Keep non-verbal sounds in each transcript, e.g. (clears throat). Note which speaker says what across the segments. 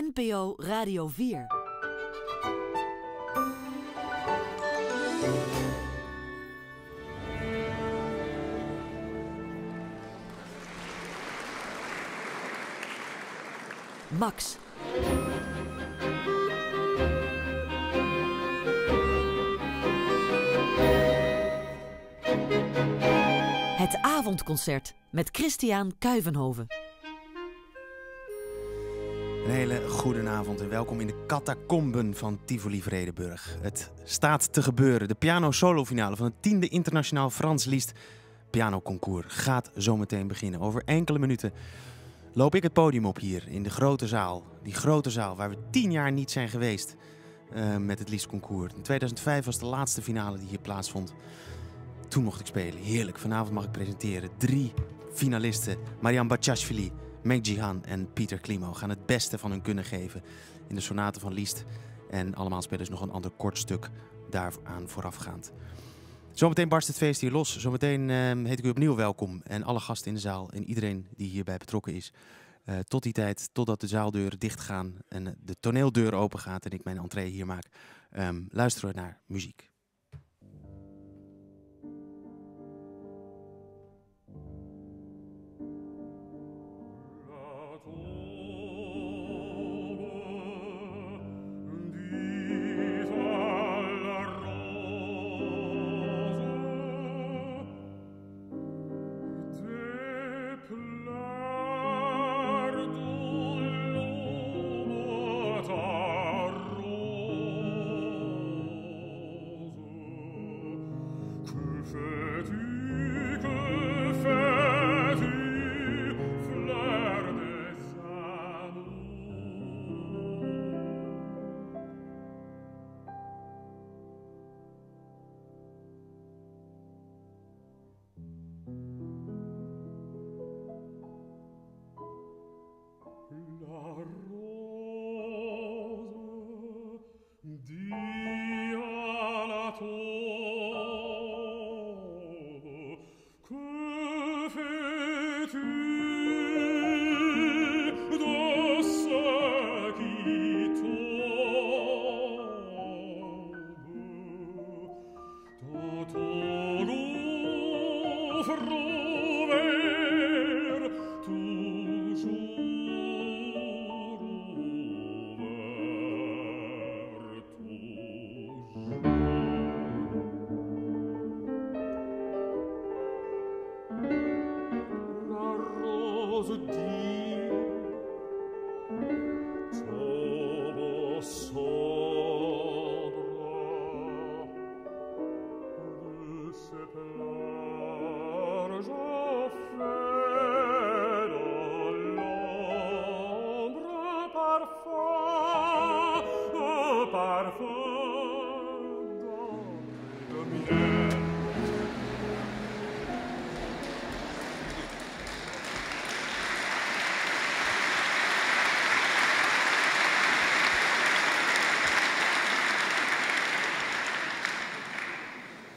Speaker 1: NPO Radio 4. Max. Het avondconcert met Christian Kuivenhoven.
Speaker 2: Een hele goede avond en welkom in de catacomben van Tivoli Vredenburg. Het staat te gebeuren. De piano-solo-finale van het tiende internationaal Frans Liszt pianoconcours gaat zometeen beginnen. Over enkele minuten loop ik het podium op hier in de grote zaal. Die grote zaal waar we tien jaar niet zijn geweest uh, met het Liszt concours. In 2005 was de laatste finale die hier plaatsvond. Toen mocht ik spelen. Heerlijk. Vanavond mag ik presenteren. Drie finalisten. Marian Bachashvili, Meg Jihan en Pieter Klimo gaan het beste van hun kunnen geven in de sonate van Liszt. En allemaal spelen nog een ander kort stuk daaraan voorafgaand. Zometeen barst het feest hier los. Zometeen uh, heet ik u opnieuw welkom. En alle gasten in de zaal en iedereen die hierbij betrokken is. Uh, tot die tijd, totdat de zaaldeuren dichtgaan en de toneeldeur open gaat en ik mijn entree hier maak, um, luisteren naar muziek.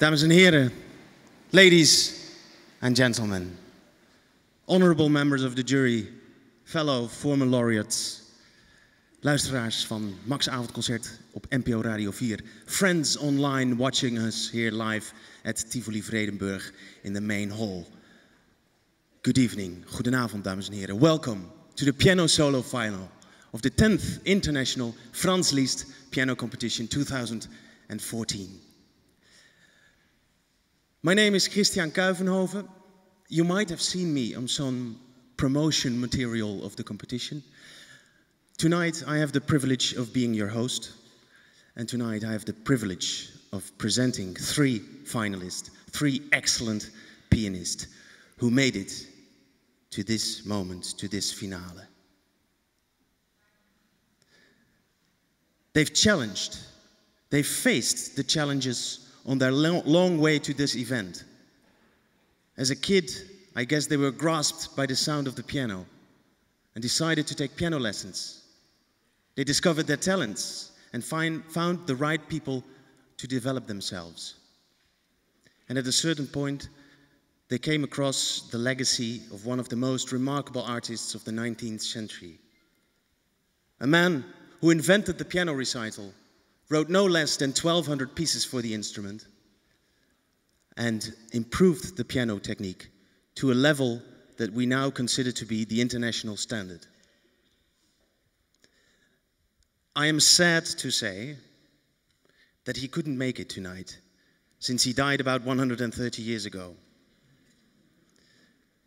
Speaker 2: Dames en heren, ladies and gentlemen, honorable members of the jury, fellow former laureates, luisteraars van Max Avondconcert op NPO Radio 4, friends online watching us here live at Tivoli Vredenburg in the main hall. Good evening, goedenavond dames en heren. Welcome to the piano solo final of the 10th International Franz Liszt Piano Competition 2014. My name is Christiaan Kuyvenhoven. You might have seen me on some promotion material of the competition. Tonight I have the privilege of being your host, and tonight I have the privilege of presenting three finalists, three excellent pianists who made it to this moment, to this finale. They've challenged, they've faced the challenges on their long, way to this event. As a kid, I guess they were grasped by the sound of the piano and decided to take piano lessons. They discovered their talents and find, found the right people to develop themselves. And at a certain point, they came across the legacy of one of the most remarkable artists of the 19th century. a man who invented the piano recital, wrote no less than 1,200 pieces for the instrument, and improved the piano technique to a level that we now consider to be the international standard. I am sad to say that he couldn't make it tonight, since he died about 130 years ago.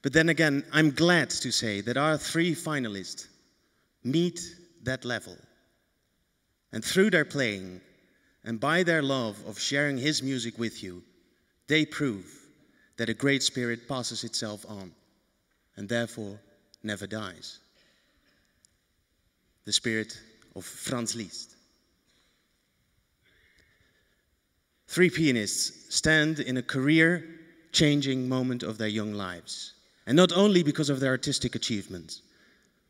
Speaker 2: But then again, I'm glad to say that our three finalists meet that level. And through their playing and by their love of sharing his music with you, they prove that a great spirit passes itself on and therefore never dies. The spirit of Franz Liszt. Three pianists stand in a career changing moment of their young lives. And not only because of their artistic achievements,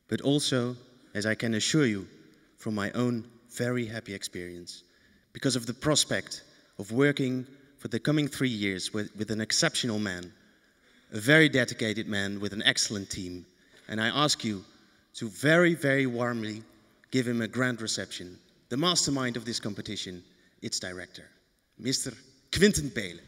Speaker 2: but also, as I can assure you from my own very happy experience, because of the prospect of working for the coming three years with, with an exceptional man, a very dedicated man with an excellent team. And I ask you to very, very warmly give him a grand reception. The mastermind of this competition, its director, Mr. Quinten Peelen.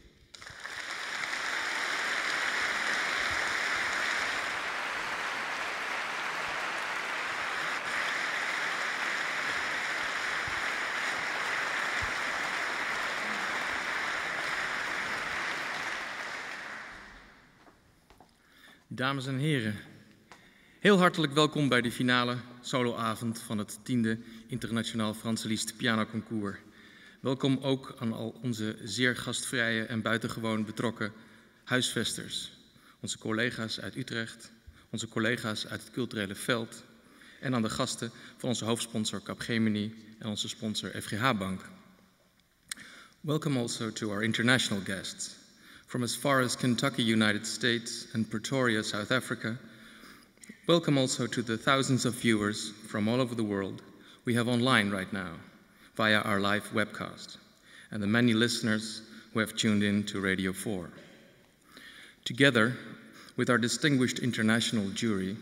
Speaker 3: Dames en heren, heel hartelijk welkom bij de finale soloavond van het 10e Internationaal Franse Liszt Piano Concours. Welkom ook aan al onze zeer gastvrije en buitengewoon betrokken huisvesters. Onze collega's uit Utrecht, onze collega's uit het culturele veld en aan de gasten van onze hoofdsponsor Capgemini en onze sponsor FGH Bank. Welcome also to our international guests. From as far as Kentucky, United States, and Pretoria, South Africa. Welcome also to the thousands of viewers from all over the world we have online right now via our live webcast, and the many listeners who have tuned in to Radio 4. Together with our distinguished international jury,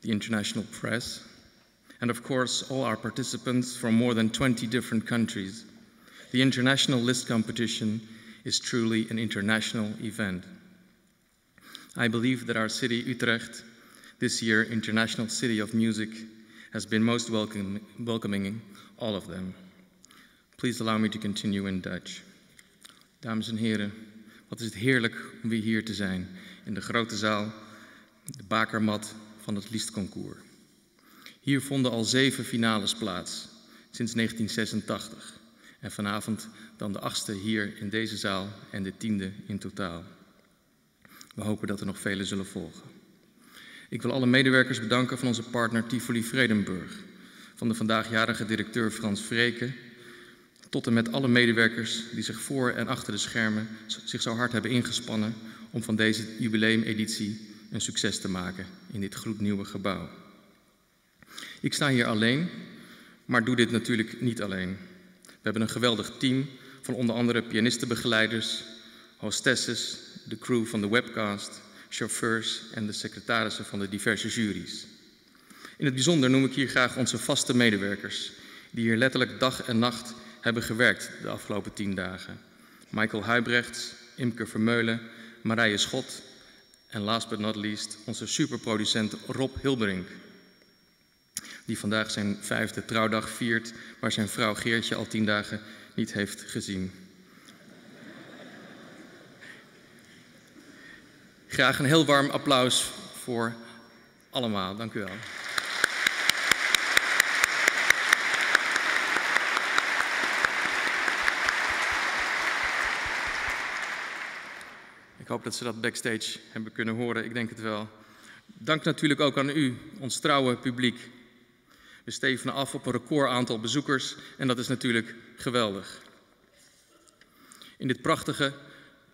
Speaker 3: the international press, and of course all our participants from more than 20 different countries, the International Liszt Competition is truly an international event. I believe that our city, Utrecht, this year International City of Music, has been most welcome, welcoming all of them. Please allow me to continue in Dutch. Dames en heren, wat is het heerlijk om weer hier te zijn in de grote zaal, de bakermat van het Liestconcours. Hier vonden al zeven finales plaats sinds 1986 en vanavond dan de achtste hier in deze zaal en de tiende in totaal. We hopen dat er nog vele zullen volgen. Ik wil alle medewerkers bedanken van onze partner Tivoli Vredenburg, van de vandaagjarige directeur Frans Vreken, tot en met alle medewerkers die zich voor en achter de schermen zich zo hard hebben ingespannen om van deze jubileumeditie een succes te maken in dit gloednieuwe gebouw. Ik sta hier alleen, maar doe dit natuurlijk niet alleen. We hebben een geweldig team van onder andere pianistenbegeleiders, hostesses, de crew van de webcast, chauffeurs en de secretarissen van de diverse juries. In het bijzonder noem ik hier graag onze vaste medewerkers, die hier letterlijk dag en nacht hebben gewerkt de afgelopen tien dagen. Michael Huibrechts, Imke Vermeulen, Marije Schot en last but not least onze superproducent Rob Hilberink die vandaag zijn vijfde trouwdag viert, waar zijn vrouw Geertje al tien dagen niet heeft gezien. Graag een heel warm applaus voor allemaal. Dank u wel. Ik hoop dat ze dat backstage hebben kunnen horen. Ik denk het wel. Dank natuurlijk ook aan u, ons trouwe publiek. We stevenen af op een record aantal bezoekers en dat is natuurlijk geweldig. In dit prachtige,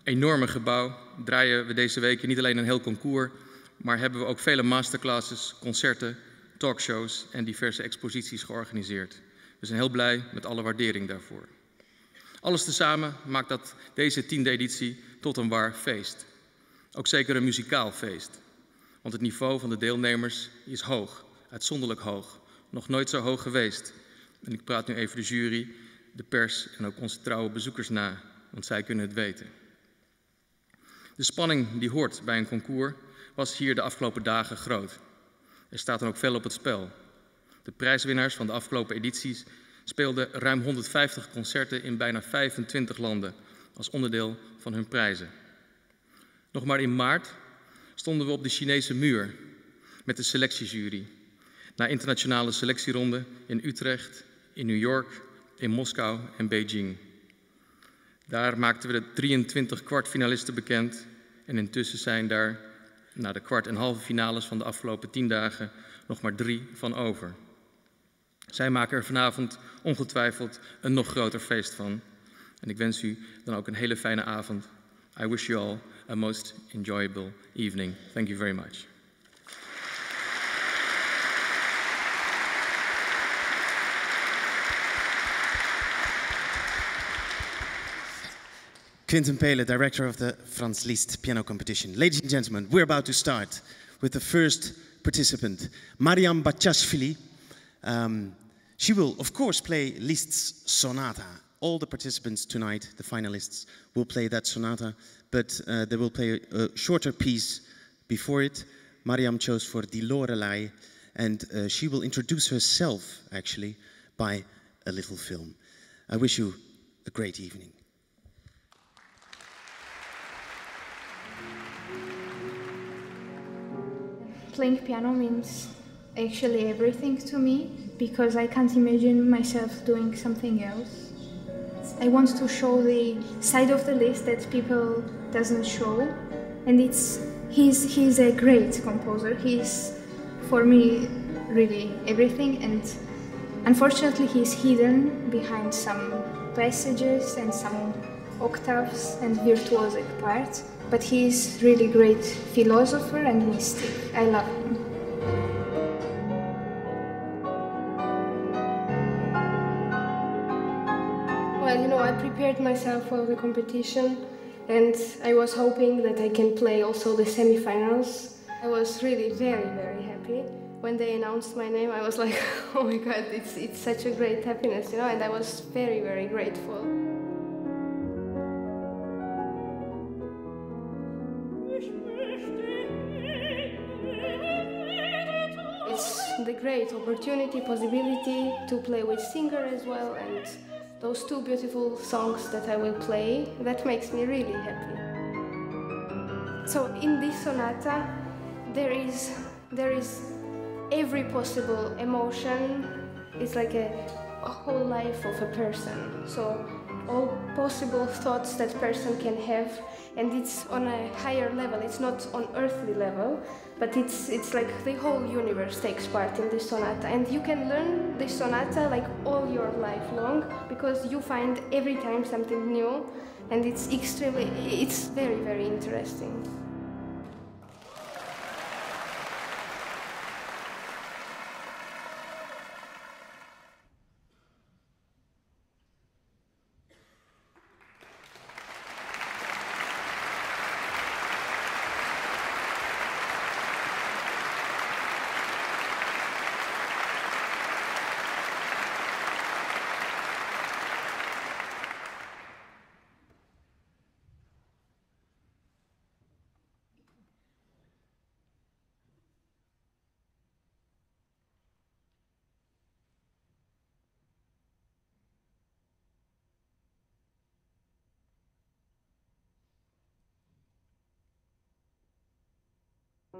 Speaker 3: enorme gebouw draaien we deze weken niet alleen een heel concours, maar hebben we ook vele masterclasses, concerten, talkshows en diverse exposities georganiseerd. We zijn heel blij met alle waardering daarvoor. Alles tezamen maakt dat deze tiende editie tot een waar feest. Ook zeker een muzikaal feest. Want het niveau van de deelnemers is hoog, uitzonderlijk hoog nog nooit zo hoog geweest. En ik praat nu even de jury, de pers en ook onze trouwe bezoekers na, want zij kunnen het weten. De spanning die hoort bij een concours was hier de afgelopen dagen groot. Er staat dan ook veel op het spel. De prijswinnaars van de afgelopen edities speelden ruim 150 concerten in bijna 25 landen als onderdeel van hun prijzen. Nog maar in maart stonden we op de Chinese muur met de selectiejury. Na internationale selectieronden in Utrecht, in New York, in Moskou en Beijing. Daar maakten we de 23 kwartfinalisten bekend en intussen zijn daar na de kwart- en halve finales van de afgelopen tien dagen nog maar drie van over. Zij maken er vanavond ongetwijfeld een nog groter feest van. En ik wens u dan ook een hele fijne avond. I wish you all a most enjoyable evening. Thank you very much.
Speaker 2: Quinten Pele, director of the Franz Liszt piano competition. Ladies and gentlemen, we're about to start with the first participant, Mariam Batsashvili. Um, she will, of course, play Liszt's sonata. All the participants tonight, the finalists, will play that sonata, but uh, they will play a, a, shorter piece before it. Mariam chose for Die Lorelei, and uh, she will introduce herself, actually, by a little film. I wish you a great evening.
Speaker 4: Playing piano means actually everything to me because I can't imagine myself doing something else. I want to show the side of the Liszt that people doesn't show and it's he's he's a great composer. He's for me really everything and unfortunately he's hidden behind some passages and some octaves and virtuosic parts but he's really great philosopher and mystic. I love him.
Speaker 5: Well, you know, I prepared myself for the competition and I was hoping that I can play also the semifinals. I was really very, very happy. When they announced my name, I was like, (laughs) oh my god, it's, it's such a great happiness, you know, and I was very, very grateful. Great opportunity, possibility to play with singer as well and those two beautiful songs that I will play, that makes me really happy. So in this sonata, there is, there is every possible emotion. It's like a, a whole life of a person. So all possible thoughts that person can have and it's on a higher level it's not on earthly level but it's it's like the whole universe takes part in this sonata. And you can learn this sonata like all your life long because you find every time something new and it's extremely it's very very interesting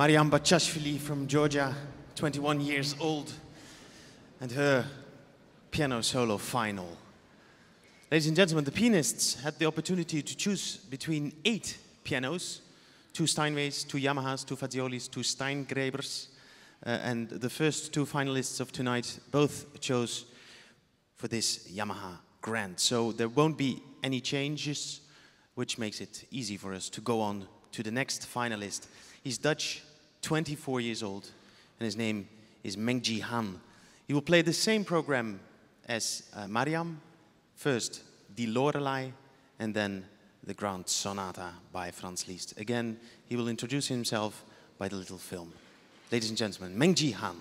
Speaker 2: Mariam Batsashvili from Georgia, 21 years old, and her piano solo final. Ladies and gentlemen, the pianists had the opportunity to choose between eight pianos, two Steinways, two Yamahas, two Faziolis, two Steingraebers, uh, and the first two finalists of tonight both chose for this Yamaha Grand. So there won't be any changes, which makes it easy for us to go on to the next finalist. He's Dutch, 24 years old, and his name is Mengjie Han. He will play the same program as uh, Mariam. First, the Lorelei, and then the Grand Sonata by Franz Liszt. Again, he will introduce himself by the little film. Ladies and gentlemen, Mengjie Han.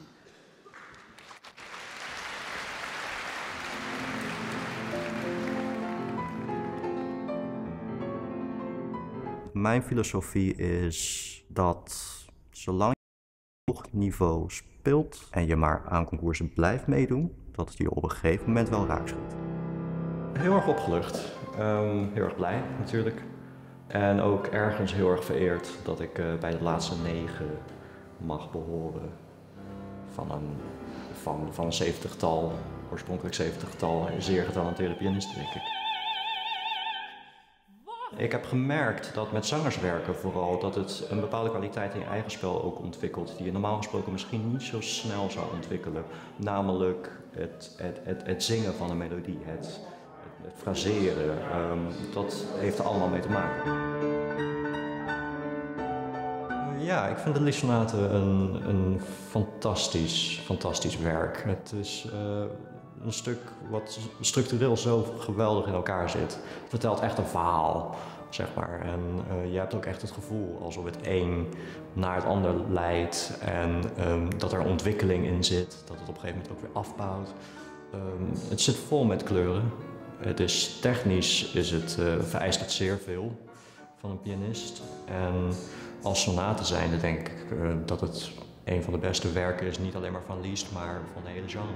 Speaker 6: Mijn filosofie is dat zolang je hoog niveau speelt en je maar aan concoursen blijft meedoen, dat het je op een gegeven moment wel raakt schiet. Heel erg opgelucht. Ehm, heel erg blij natuurlijk. En ook ergens heel erg vereerd dat ik eh, bij de laatste negen mag behoren van een, van, van een zeventigtal, oorspronkelijk zeventigtal, zeer getalenteerde pianisten denk ik. Ik heb gemerkt dat met zangers werken vooral dat het een bepaalde kwaliteit in je eigen spel ook ontwikkelt die je normaal gesproken misschien niet zo snel zou ontwikkelen. Namelijk het, het, het, het zingen van een melodie, het, het fraseren. Um, dat heeft er allemaal mee te maken. Ja, ik vind de Lisonate een, een fantastisch, fantastisch werk. Het is uh, een stuk wat structureel zo geweldig in elkaar zit. Het vertelt echt een verhaal, zeg maar. En uh, je hebt ook echt het gevoel alsof het een naar het ander leidt. En um, dat er ontwikkeling in zit. Dat het op een gegeven moment ook weer afbouwt. Um, het zit vol met kleuren. Het is technisch is het, uh, vereist het zeer veel van een pianist. En als sonate zijnde denk ik uh, dat het een van de beste werken is. Niet alleen maar van Liszt, maar van de hele genre.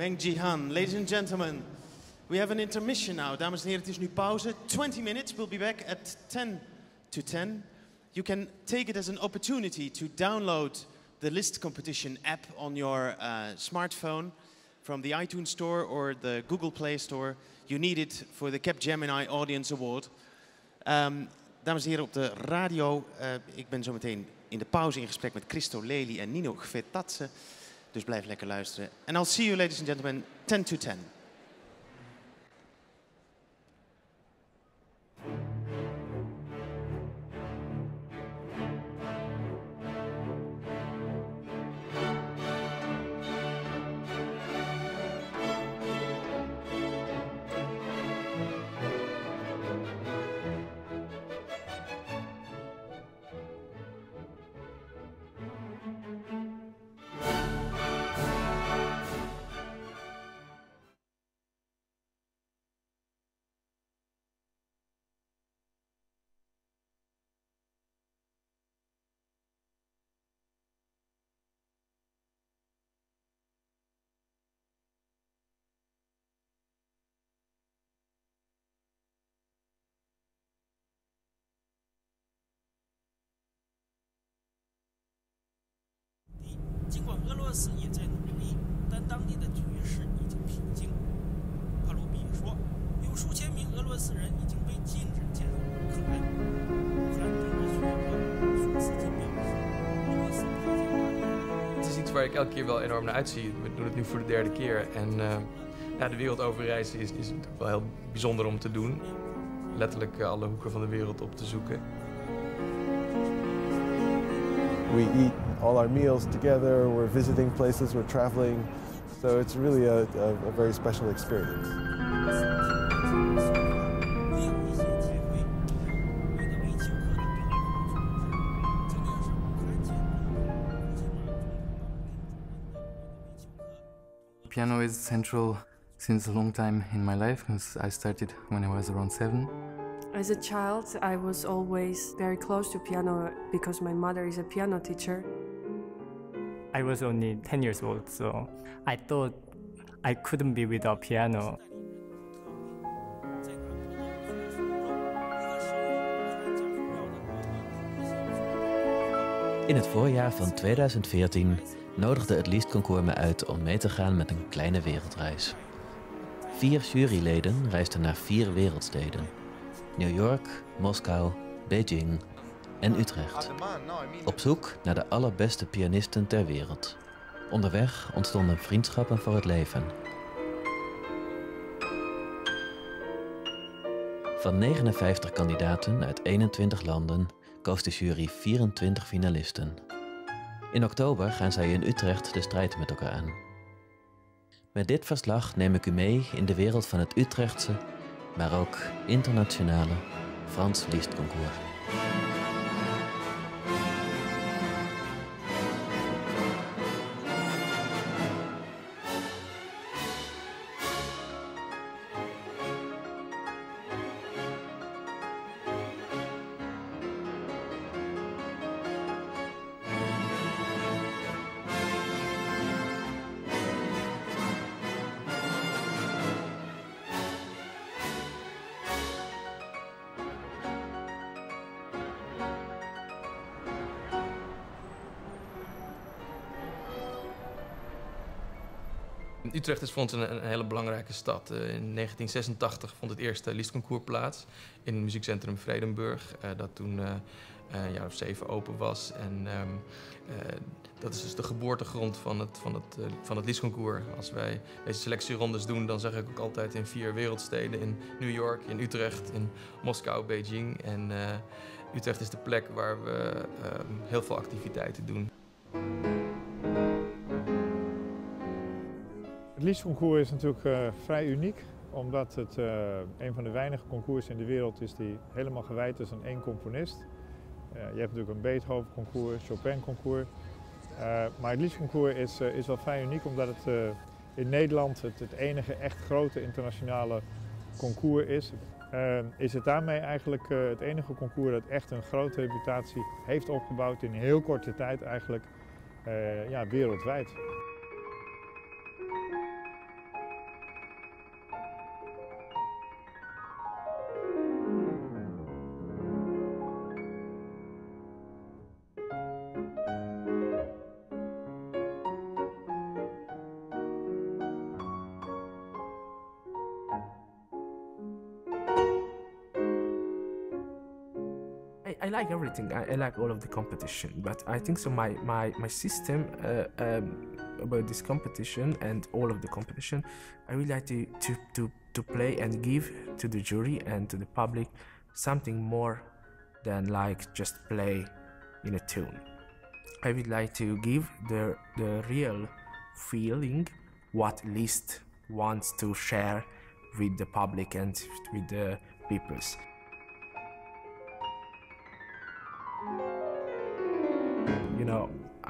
Speaker 2: Mengjie Han. Ladies and gentlemen, we have an intermission now. Dames en heren, het is nu pauze. 20 minutes. We'll be back at 10 to 10. You can take it as an opportunity to download the Liszt competition app on your uh, smartphone from the iTunes Store or the Google Play Store. You need it for the Capgemini Audience Award. Um, dames en heren op de radio, uh, ik ben zo in de pauze in gesprek met Christo Lelie en Nino Gvetadze. Dus blijf lekker luisteren. And I'll see you, ladies and gentlemen, 10 to 10.
Speaker 7: 尽管俄罗斯也在努力，但当地的局势已经平静。帕鲁比说，有数千名俄罗斯人已经被禁止进入乌克兰。乌克兰政治学者舒茨基表示，俄罗斯派遣大量。
Speaker 3: Het is iets waar ik elke keer wel enorm naar uitzie. We doen het nu voor de derde keer en uh, ja, de wereld overreizen is, is natuurlijk wel heel bijzonder om te doen. Letterlijk eh, alle hoeken van de wereld op te zoeken.
Speaker 8: We eat all our meals together, we're visiting places, we're traveling. So it's really a, a, a very special experience.
Speaker 9: Piano is central since a long time in my life because I started when I was around seven.
Speaker 10: As a child, I was always very close to piano because my mother is a piano teacher.
Speaker 11: I was only 10 years old, so I thought I couldn't be without piano.
Speaker 12: In het voorjaar van 2014 nodigde het Liestconcours me uit om mee te gaan met een kleine wereldreis. Vier juryleden reisden naar vier wereldsteden. New York, Moskou, Beijing en Utrecht. Op zoek naar de allerbeste pianisten ter wereld. Onderweg ontstonden vriendschappen voor het leven. Van 59 kandidaten uit 21 landen koos de jury 24 finalisten. In oktober gaan zij in Utrecht de strijd met elkaar aan. Met dit verslag neem ik u mee in de wereld van het Utrechtse, maar ook internationale Frans Liszt Concours.
Speaker 3: Voor ons een, een hele belangrijke stad. Uh, in 1986 vond het eerste Liedconcours plaats in het muziekcentrum Vredenburg, uh, dat toen uh, een jaar of zeven open was. En um, dat is dus de geboortegrond van het, van het, van het Liedconcours. Als wij deze selectierondes doen, dan zeg ik ook altijd in vier wereldsteden. In New York, in Utrecht, in Moskou, Beijing. En Utrecht is de plek waar we heel veel activiteiten doen.
Speaker 13: Het Liedconcours is natuurlijk uh, vrij uniek, omdat het uh, een van de weinige concours in de wereld is die helemaal gewijd is aan één componist. Uh, je hebt natuurlijk een Beethoven concours, Chopin concours. maar het Liedconcours is, is wel vrij uniek omdat het in Nederland het, het, enige echt grote internationale concours is. is het daarmee eigenlijk het enige concours dat echt een grote reputatie heeft opgebouwd in heel korte tijd eigenlijk ja, wereldwijd.
Speaker 14: Like everything. I, I, like all of the competition, but I think so. My my my system uh, um, about this competition and all of the competition, I really like to, to to to play and give to the jury and to the public something more than like just play in a tune. I would like to give the the real feeling what Liszt wants to share with the public and with the peoples.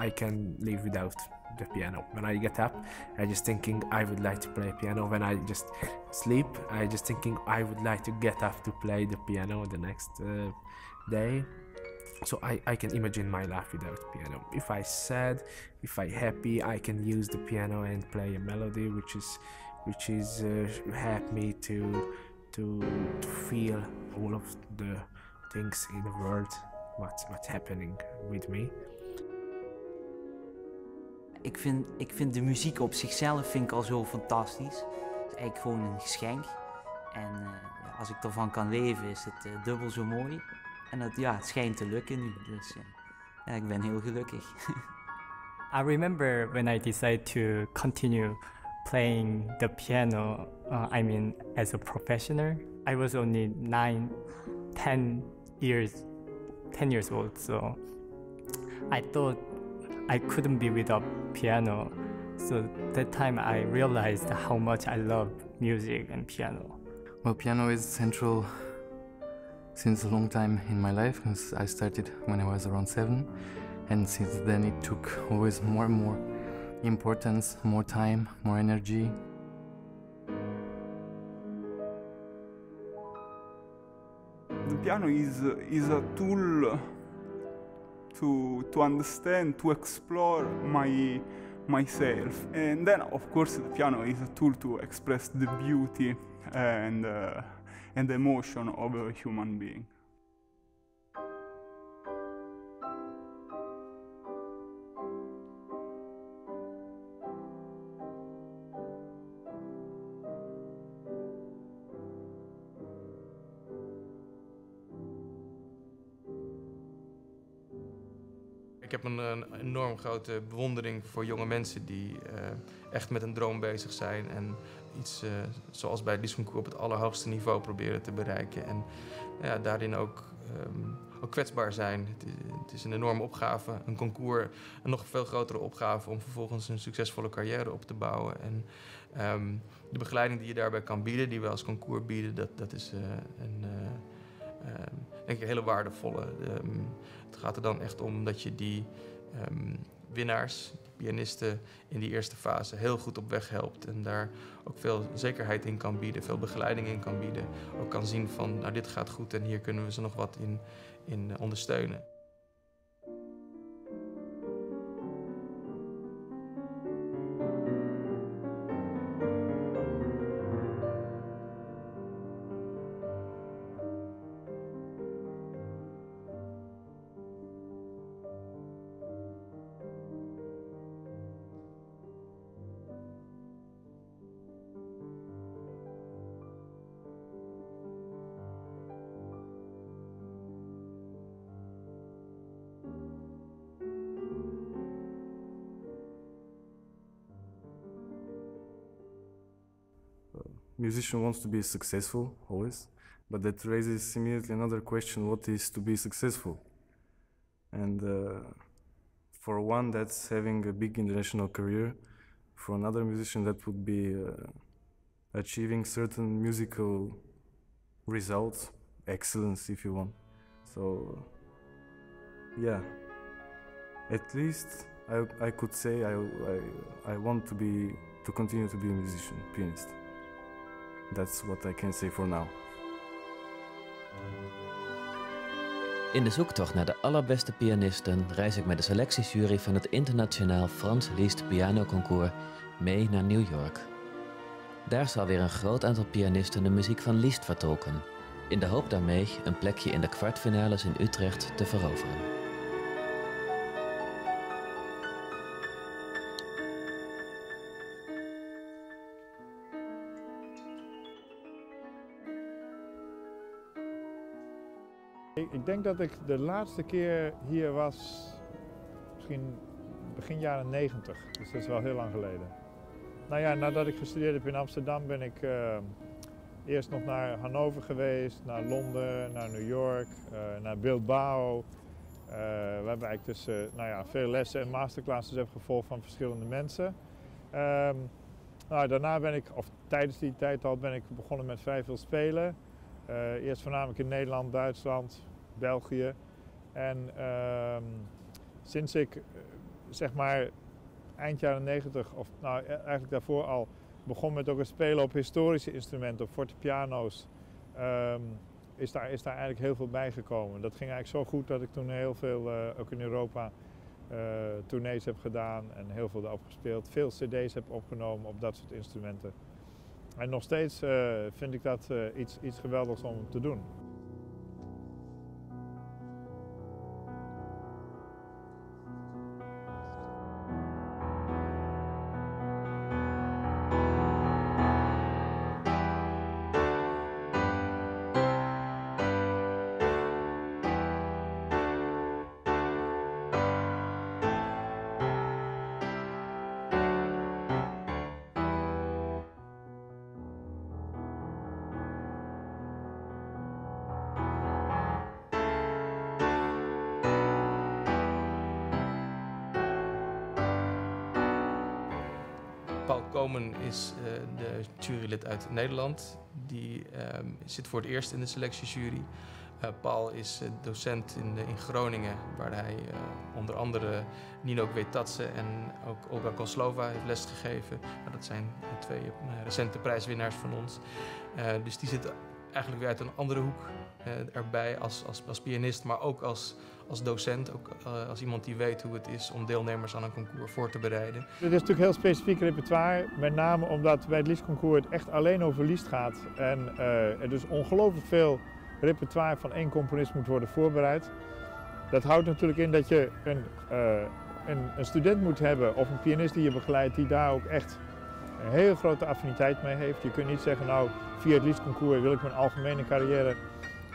Speaker 14: I can live without the piano. When I get up, I just thinking I would like to play piano. When I just sleep, I just thinking I would like to get up to play the piano the next uh, day. So I, I can imagine my life without piano. If I sad, if I happy, I can use the piano and play a melody, which is which is uh, help me to, to to feel all of the things in the world, what's what's happening with me.
Speaker 15: Ik vind, ik vind de muziek op zichzelf vind ik al zo fantastisch. Het is eigenlijk gewoon een geschenk. En ja, als ik ervan kan leven, is het uh, dubbel zo mooi. En dat, ja, het schijnt te lukken nu. Dus uh, ja, ik ben heel gelukkig. (laughs)
Speaker 11: I remember when I decided to continue playing the piano, uh, I mean, as a professional. I was only nine, ten years, ten years old, so I thought I couldn't be without piano. So that time I realized how much I love music and piano.
Speaker 9: Well, piano is central since a long time in my life because I started when I was around seven, and since then it took always more and more importance, more time, more energy.
Speaker 16: The piano is, is a tool to, to understand, to explore my, myself. And then, of course, the piano is a tool to express the beauty and, uh, and emotion of a human being.
Speaker 3: Een, enorm grote bewondering voor jonge mensen die uh, echt met een droom bezig zijn en iets uh, zoals bij het Liesconcours op het allerhoogste niveau proberen te bereiken. En ja, daarin ook, um, ook kwetsbaar zijn. Het is, een enorme opgave, een concours, een nog veel grotere opgave om vervolgens een succesvolle carrière op te bouwen. En um, de begeleiding die je daarbij kan bieden, die we als concours bieden, dat, dat is uh, een denk ik hele waardevolle. Um, het gaat er dan echt om dat je die um, winnaars, pianisten in die eerste fase heel goed op weg helpt. En daar ook veel zekerheid in kan bieden, veel begeleiding in kan bieden. Ook kan zien van, nou dit gaat goed en hier kunnen we ze nog wat in, in ondersteunen.
Speaker 17: Musician wants to be successful always, but that raises immediately another question: what is to be successful? And uh, for one, that's having a big international career. For another musician, that would be uh, achieving certain musical results, excellence, if you want. So, yeah, at least I, I could say I, I, I want to be to continue to be a musician, pianist. That's what I can say for now.
Speaker 12: In de zoektocht naar de allerbeste pianisten reis ik met de selectiejury van het Internationaal Frans Liszt Piano Concours mee naar New York. Daar zal weer een groot aantal pianisten de muziek van Liszt vertolken, in de hoop daarmee een plekje in de kwartfinales in Utrecht te veroveren.
Speaker 13: Ik, ik denk dat ik de laatste keer hier was, misschien begin jaren 90. Dus dat is wel heel lang geleden. Nou ja, nadat ik gestudeerd heb in Amsterdam ben ik uh, eerst nog naar Hannover geweest, naar Londen, naar New York, uh, naar Bilbao. Uh, waarbij ik dus nou ja, veel lessen en masterclasses heb gevolgd van verschillende mensen. Um, nou, daarna ben ik, of tijdens die tijd al, ben ik begonnen met vrij veel spelen. eerst voornamelijk in Nederland, Duitsland, België. En ehm, sinds ik zeg maar eind jaren 90, of nou e-, eigenlijk daarvoor al, begon met ook het spelen op historische instrumenten, op fortepiano's, um, is, daar, is daar eigenlijk heel veel bijgekomen. Dat ging eigenlijk zo goed dat ik toen heel veel, uh, ook in Europa, uh, tournees heb gedaan en heel veel erop gespeeld. Veel cd's heb opgenomen op dat soort instrumenten. En nog steeds vind ik dat iets, iets geweldigs om te doen.
Speaker 3: Is uh, de jurylid uit Nederland. Die um, zit voor het eerst in de selectiejury. Uh, Paul is uh, docent in, in, Groningen, waar hij onder andere Nino Kwetatse en ook Olga Koslova heeft lesgegeven. Nou, dat zijn twee recente prijswinnaars van ons. dus die zit eigenlijk weer uit een andere hoek erbij als, als pianist, maar ook als als docent, ook uh, als iemand die weet hoe het is om deelnemers aan een concours voor te bereiden.
Speaker 13: Het is natuurlijk heel specifiek repertoire, met name omdat bij het liedconcours het echt alleen over lied gaat. En uh, er dus ongelooflijk veel repertoire van één componist moet worden voorbereid. Dat houdt natuurlijk in dat je een, uh, een, een student moet hebben of een pianist die je begeleidt die daar ook echt een hele grote affiniteit mee heeft. Je kunt niet zeggen, nou via het liedconcours wil ik mijn algemene carrière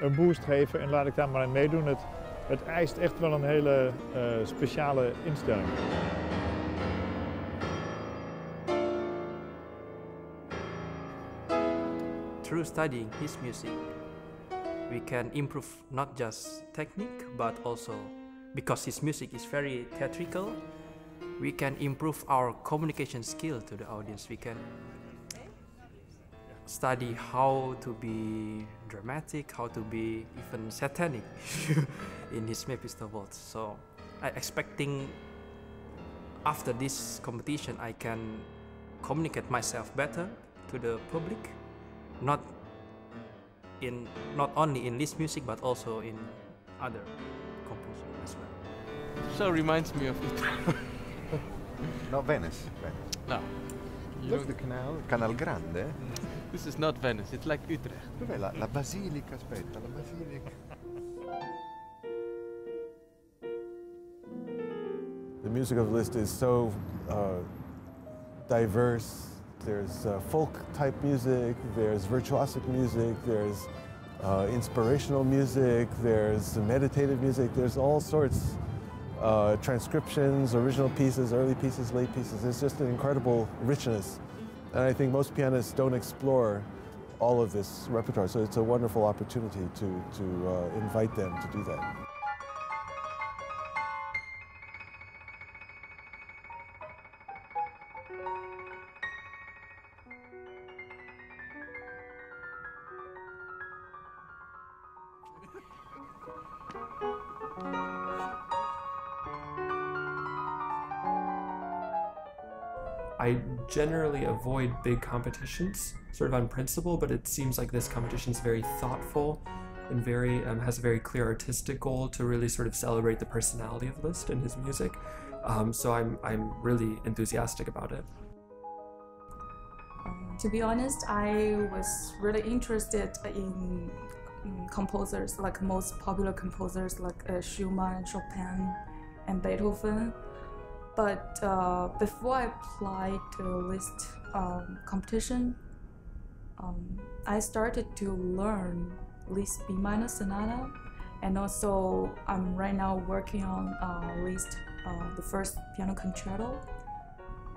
Speaker 13: een boost geven en laat ik daar maar aan meedoen. Het, het eist echt wel een hele uh, speciale instelling.
Speaker 18: Through studying his music, we can improve not just technique but also because his music is very theatrical, we can improve our communication skill to the audience. We can study how to be dramatic, how to be even satanic (laughs) in his Mephistopheles. So I expecting after this competition I can communicate myself better to the public, not in not only in this music but also in other composers as well.
Speaker 3: So reminds me of it. (laughs)
Speaker 19: not Venice. Venice.
Speaker 3: No.
Speaker 19: What's the canal? Canal Grande?
Speaker 3: This is not Venice, it's like Utrecht.
Speaker 19: Dov'è la, la basilica? Aspetta, la basilica.
Speaker 8: The music of Liszt is so uh, diverse. There's uh, folk type music, there's virtuosic music, there's uh, inspirational music, there's meditative music, there's all sorts. Uh, transcriptions, original pieces, early pieces, late pieces. It's just an incredible richness and I think most pianists don't explore all of this repertoire, so it's a wonderful opportunity to, to uh, invite them to do that.
Speaker 20: Generally avoid big competitions, sort of on principle, but it seems like this competition is very thoughtful and very um, has a very clear artistic goal to really sort of celebrate the personality of Liszt and his music. Um, so I'm I'm really enthusiastic about it.
Speaker 21: To be honest, I was really interested in, in composers like most popular composers like uh, Schumann, Chopin, and Beethoven. But uh, before I applied to Liszt um, competition, um, I started to learn Liszt B minor sonata And also, I'm right now working on uh, Liszt, uh, the first piano concerto.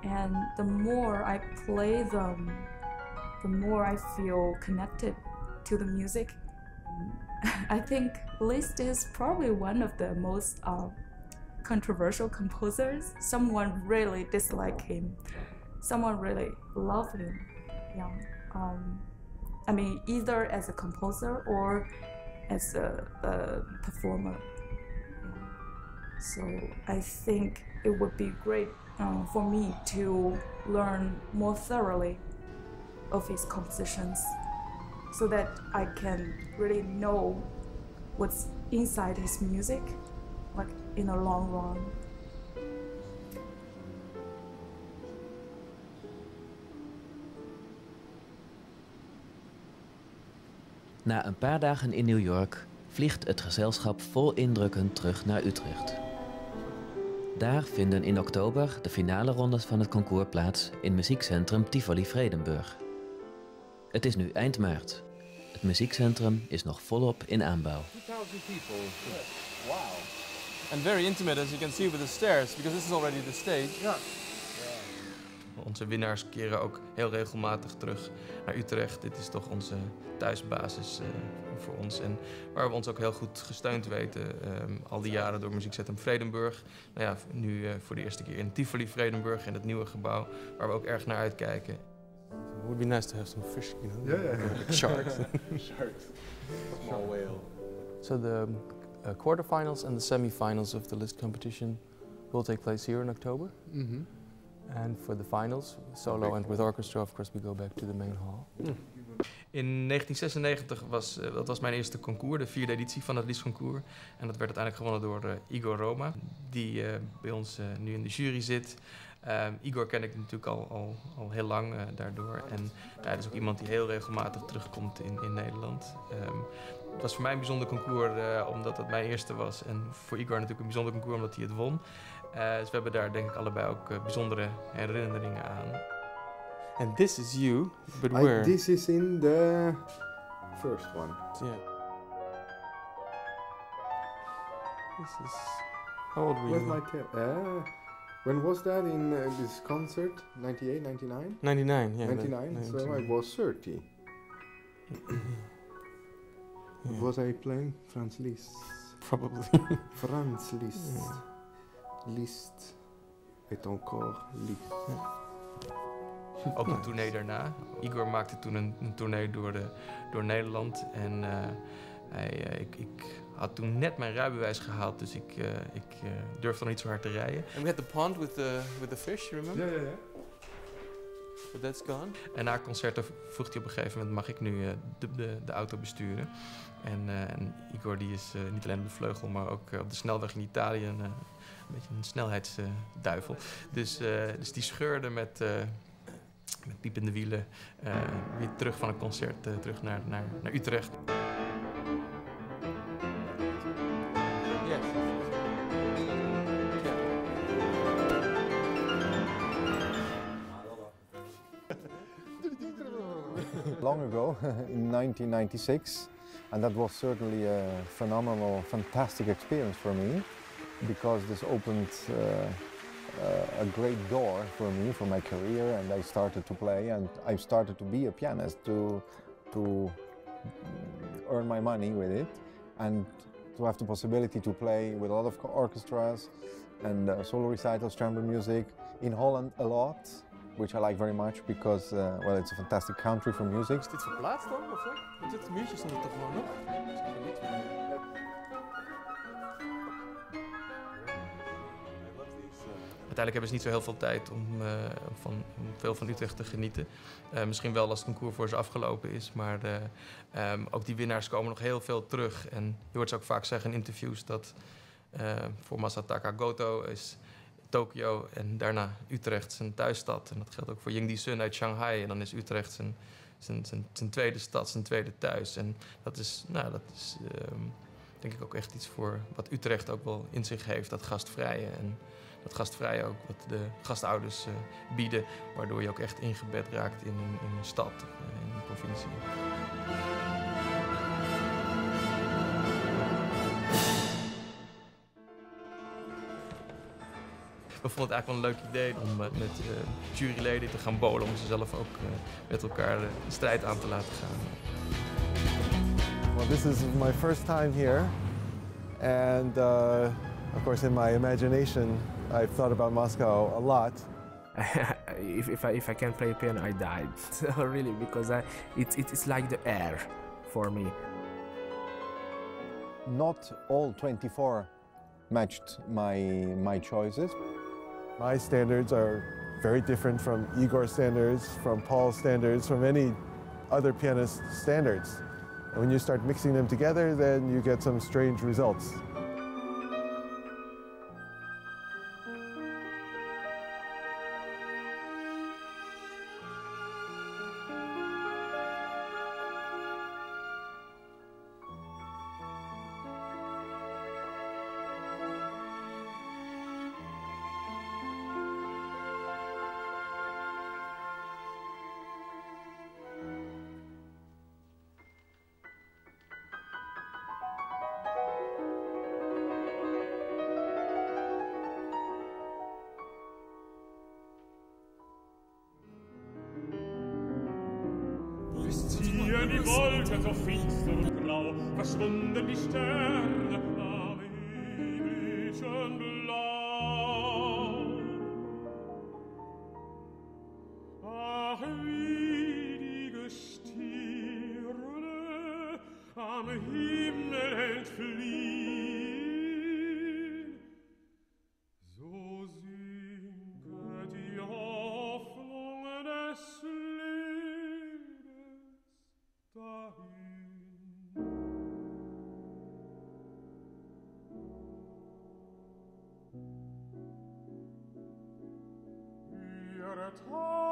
Speaker 21: And the more I play them, the more I feel connected to the music. (laughs) I think Liszt is probably one of the most uh, controversial composers. Someone really dislike him. Someone really love him. Yeah. Um, I mean, either as a composer or as a, a performer. So I think it would be great uh, for me to learn more thoroughly of his compositions so that I can really know what's inside his music, in the long run.
Speaker 12: Na een paar dagen in New York vliegt het gezelschap vol indrukken terug naar Utrecht. Daar vinden in oktober de finale rondes van het concours plaats in muziekcentrum Tivoli Vredenburg. Het is nu eind maart. Het muziekcentrum is nog volop in aanbouw.
Speaker 22: 2,000 people. Wow. And very intimate, as you can see with the stairs, because this is already the stage.
Speaker 3: Ja. Onze winnaars keren ook heel regelmatig terug naar Utrecht. Dit is toch onze thuisbasis uh, voor ons. En waar we ons ook heel goed gesteund weten. Um, al die jaren door Muziekcentrum Vredenburg. Nou ja, nu uh, voor de eerste keer in Tivoli Vredenburg in het nieuwe gebouw. Waar we ook erg naar uitkijken.
Speaker 22: It would be nice to have some fish, you know?
Speaker 8: Yeah, yeah.
Speaker 22: Like sharks. (laughs)
Speaker 8: Sharks. Small whale.
Speaker 22: So the uh, quarterfinals and the semifinals of the list competition will take place here in October.
Speaker 8: Mm-hmm.
Speaker 22: And for the finals, solo and with orchestra, of course, we go back to the main hall.
Speaker 3: In 1996 was, uh, dat was mijn eerste concours, de vierde editie van het Liedconcours. En dat werd uiteindelijk gewonnen door uh, Igor Roma, die uh, bij ons nu in de jury zit. Um, Igor ken ik natuurlijk al, al, al heel lang uh, daardoor. En hij is ook iemand die heel regelmatig terugkomt in, in Nederland. Um, het was voor mij een bijzonder concours uh, omdat het mijn eerste was. En voor Igor natuurlijk een bijzonder concours omdat hij het won. Uh, dus we hebben daar denk ik allebei ook bijzondere herinneringen aan.
Speaker 22: And this is you, but
Speaker 8: I,
Speaker 22: where?
Speaker 8: this is in the first one.
Speaker 22: Yeah. This is... How old were
Speaker 8: With
Speaker 22: you?
Speaker 8: my. Uh, when was that in uh, this concert? 98, 99?
Speaker 22: 99, yeah. that-
Speaker 8: 99, so I
Speaker 22: 99.
Speaker 8: was 30. (clears throat) (clears throat) What was I playing? Franz Liszt.
Speaker 22: Probably.
Speaker 8: Franz Liszt.
Speaker 22: Yeah.
Speaker 8: Liszt est encore Liszt.
Speaker 3: Ook een tournee daarna. Igor maakte toen een, een tournee door, de, door Nederland. En uh, hij, uh, ik, ik had toen net mijn rijbewijs gehaald, dus ik, uh, ik durfde nog niet zo hard te rijden.
Speaker 22: And we had the pond with the, with the fish, you remember?
Speaker 8: Yeah, yeah, yeah.
Speaker 22: But that's.
Speaker 3: En na concerten vroeg hij op een gegeven moment, mag ik nu de, de, de auto besturen? En, en, Igor die is niet alleen op de vleugel, maar ook op de snelweg in Italië een, een beetje een snelheidsduivel. Dus, dus die scheurde met met piepende wielen weer terug van een concert, terug naar, naar, naar Utrecht.
Speaker 8: Long ago, (laughs) in 1996, and that was certainly a phenomenal, fantastic experience for me because this opened uh, uh, a great door for me for my career and I started to play and I started to be a pianist to to earn my money with it and to have the possibility to play with a lot of orchestras and uh, solo recitals, chamber music in Holland a lot which I like very much because uh, well it's a fantastic country for music.
Speaker 22: Is dit verplaatst dan of zo? Want dit muurtje stond er toch gewoon nog?
Speaker 3: Uiteindelijk hebben ze niet zo heel veel tijd om, uh, van, om veel van Utrecht te genieten. Uh, misschien wel als het concours voor ze afgelopen is, maar uh, um, ook die winnaars komen nog heel veel terug. En je hoort ze ook vaak zeggen in interviews dat voor Masataka Goto is Tokio en daarna Utrecht zijn thuisstad. En dat geldt ook voor Yingdi Sun uit Shanghai. En dan is Utrecht zijn, zijn, zijn, tweede stad, zijn tweede thuis. En dat is, nou, dat is um, denk ik ook echt iets voor wat Utrecht ook wel in zich heeft, dat gastvrije. En, dat gastvrij ook wat de gastouders uh, bieden, waardoor je ook echt ingebed raakt in in een stad, uh, in een provincie.
Speaker 22: We vonden het eigenlijk wel een leuk idee om met, met juryleden te gaan bowlen. Om ze zelf ook met elkaar de strijd aan te laten gaan.
Speaker 8: Well, this is my first time here. And uh, of course, in my imagination, I've thought about Moscow a lot. (laughs)
Speaker 14: if, if, I, if I can't play piano, I died. (laughs) really, because I, it, it's like the air for me.
Speaker 19: Not all 24 matched my, my choices.
Speaker 8: My standards are very different from Igor's standards, from Paul's standards, from any other pianist's standards. And when you start mixing them together, then you get some strange results.
Speaker 23: Tage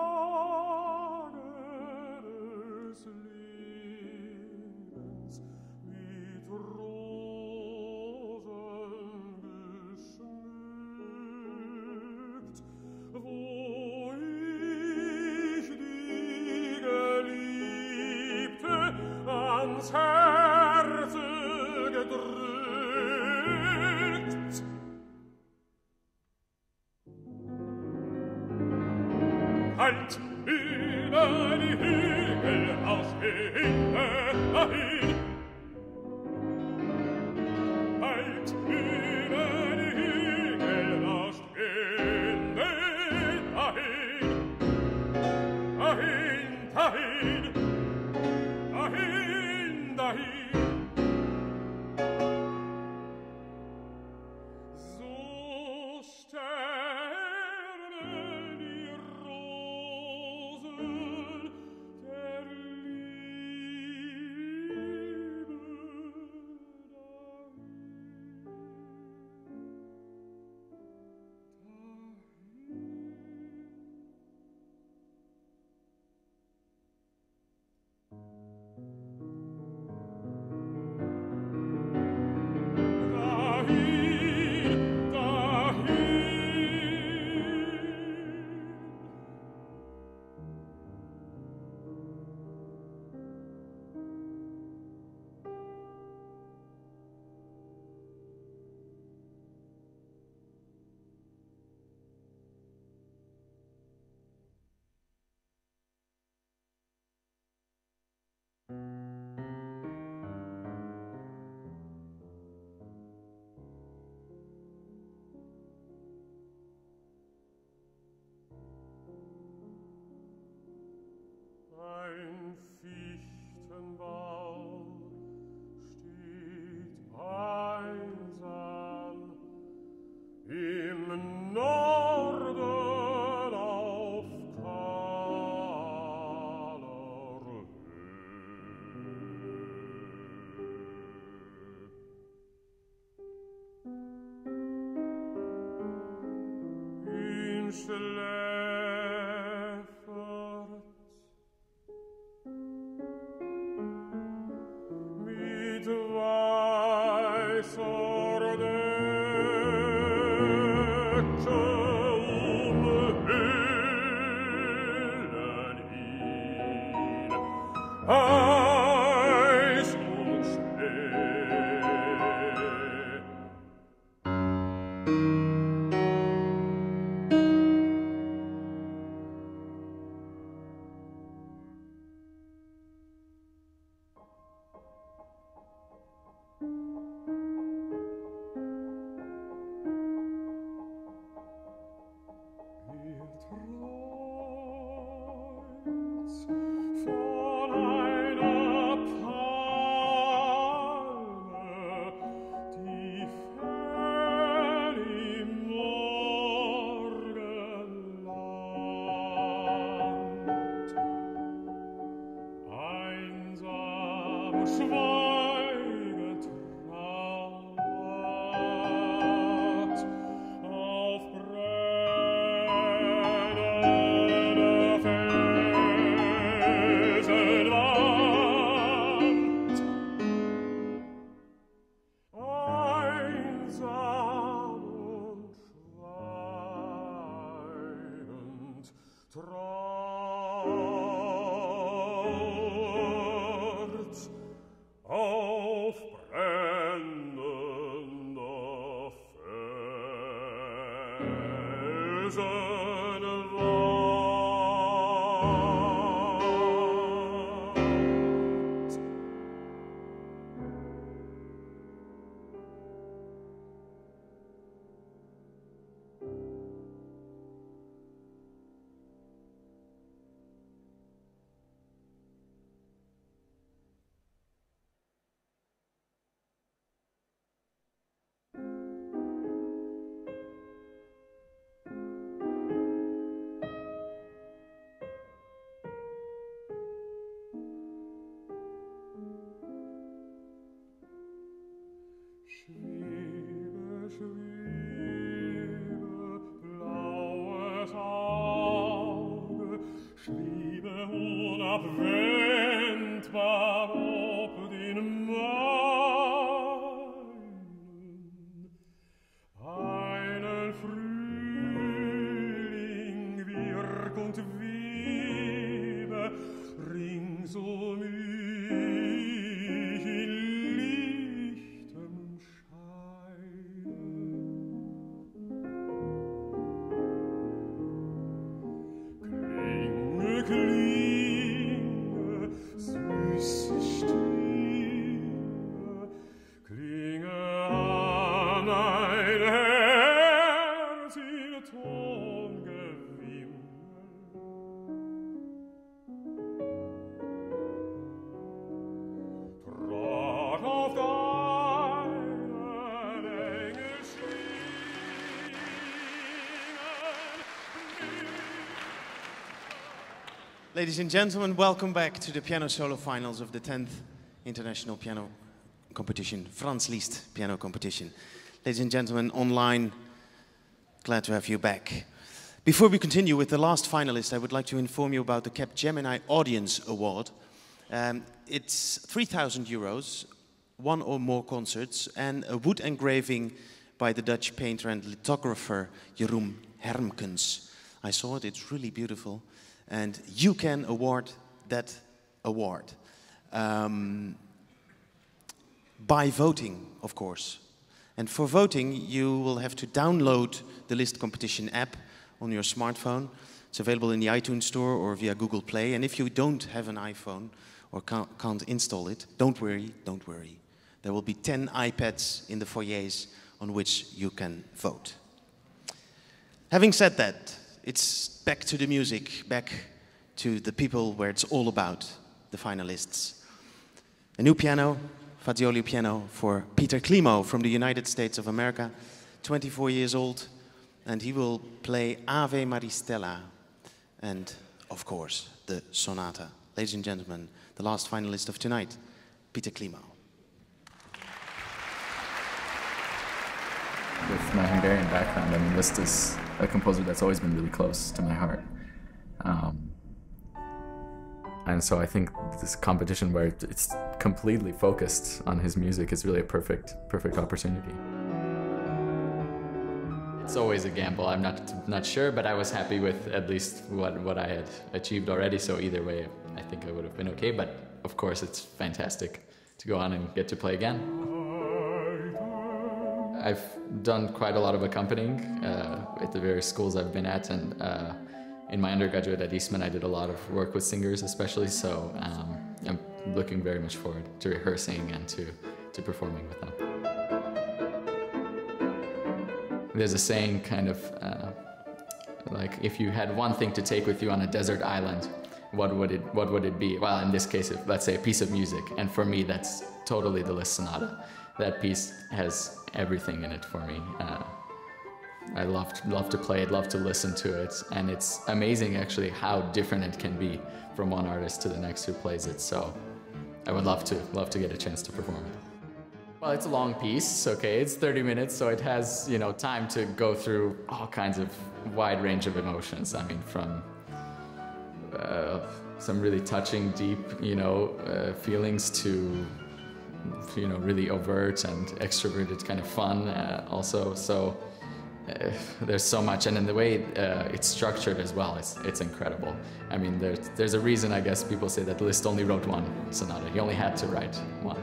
Speaker 23: und Schnee.
Speaker 2: Ladies and gentlemen, welcome back to the piano solo finals of the 10th International Piano Competition, Franz Liszt Piano Competition. Ladies and gentlemen, online, glad to have you back. Before we continue with the last finalist, I would like to inform you about the Capgemini Audience Award. Um, it's 3,000 euros, one or more concerts, and a wood engraving by the Dutch painter and lithographer Jeroen Hermkens. I saw it, it's really beautiful, and you can award that award. Um, by voting, of course. And for voting, you will have to download the Liszt Competition app on your smartphone. It's available in the iTunes Store or via Google Play. And if you don't have an iPhone or can't, can't install it, don't worry, don't worry. There will be 10 iPads in the foyers on which you can vote. Having said that, it's back to the music, back to the people where it's all about, the finalists. A new piano, Fazioli piano for Peter Klimo from the United States of America, 24 years old, and he will play Ave maris stella and, of course, the sonata. Ladies and gentlemen, the last finalist of tonight, Peter Klimo.
Speaker 24: with my Hungarian background, I mean, Liszt is a composer that's always been really close to my heart. Um, and so I think this competition where it's completely focused on his music is really a perfect, perfect opportunity. It's always a gamble. I'm not not sure, but I was happy with at least what what I had achieved already. So either way, I think I would have been okay. But of course, it's fantastic to go on and get to play again. I've done quite a lot of accompanying uh, at the various schools I've been at, and uh, in my undergraduate at Eastman, I did a lot of work with singers, especially. So um, I'm looking very much forward to rehearsing and to to performing with them. There's a saying, kind of uh, like, if you had one thing to take with you on a desert island, what would it what would it be? Well, in this case, if, let's say a piece of music, and for me, that's totally the Liszt Sonata. That piece has everything in it for me. Uh, I love love to play it, love to listen to it, and it's amazing actually how different it can be from one artist to the next who plays it. So I would love to love to get a chance to perform it. Well, it's a long piece, okay? It's 30 minutes, so it has, you know, time to go through all kinds of wide range of emotions. I mean, from uh, some really touching, deep, you know, uh, feelings to you know, really overt and extroverted kind of fun uh, also. So uh, there's so much, and in the way uh, it's structured as well, it's, it's incredible. I mean, there's, there's a reason, I guess, people say that Liszt only wrote one sonata. He only had to write one.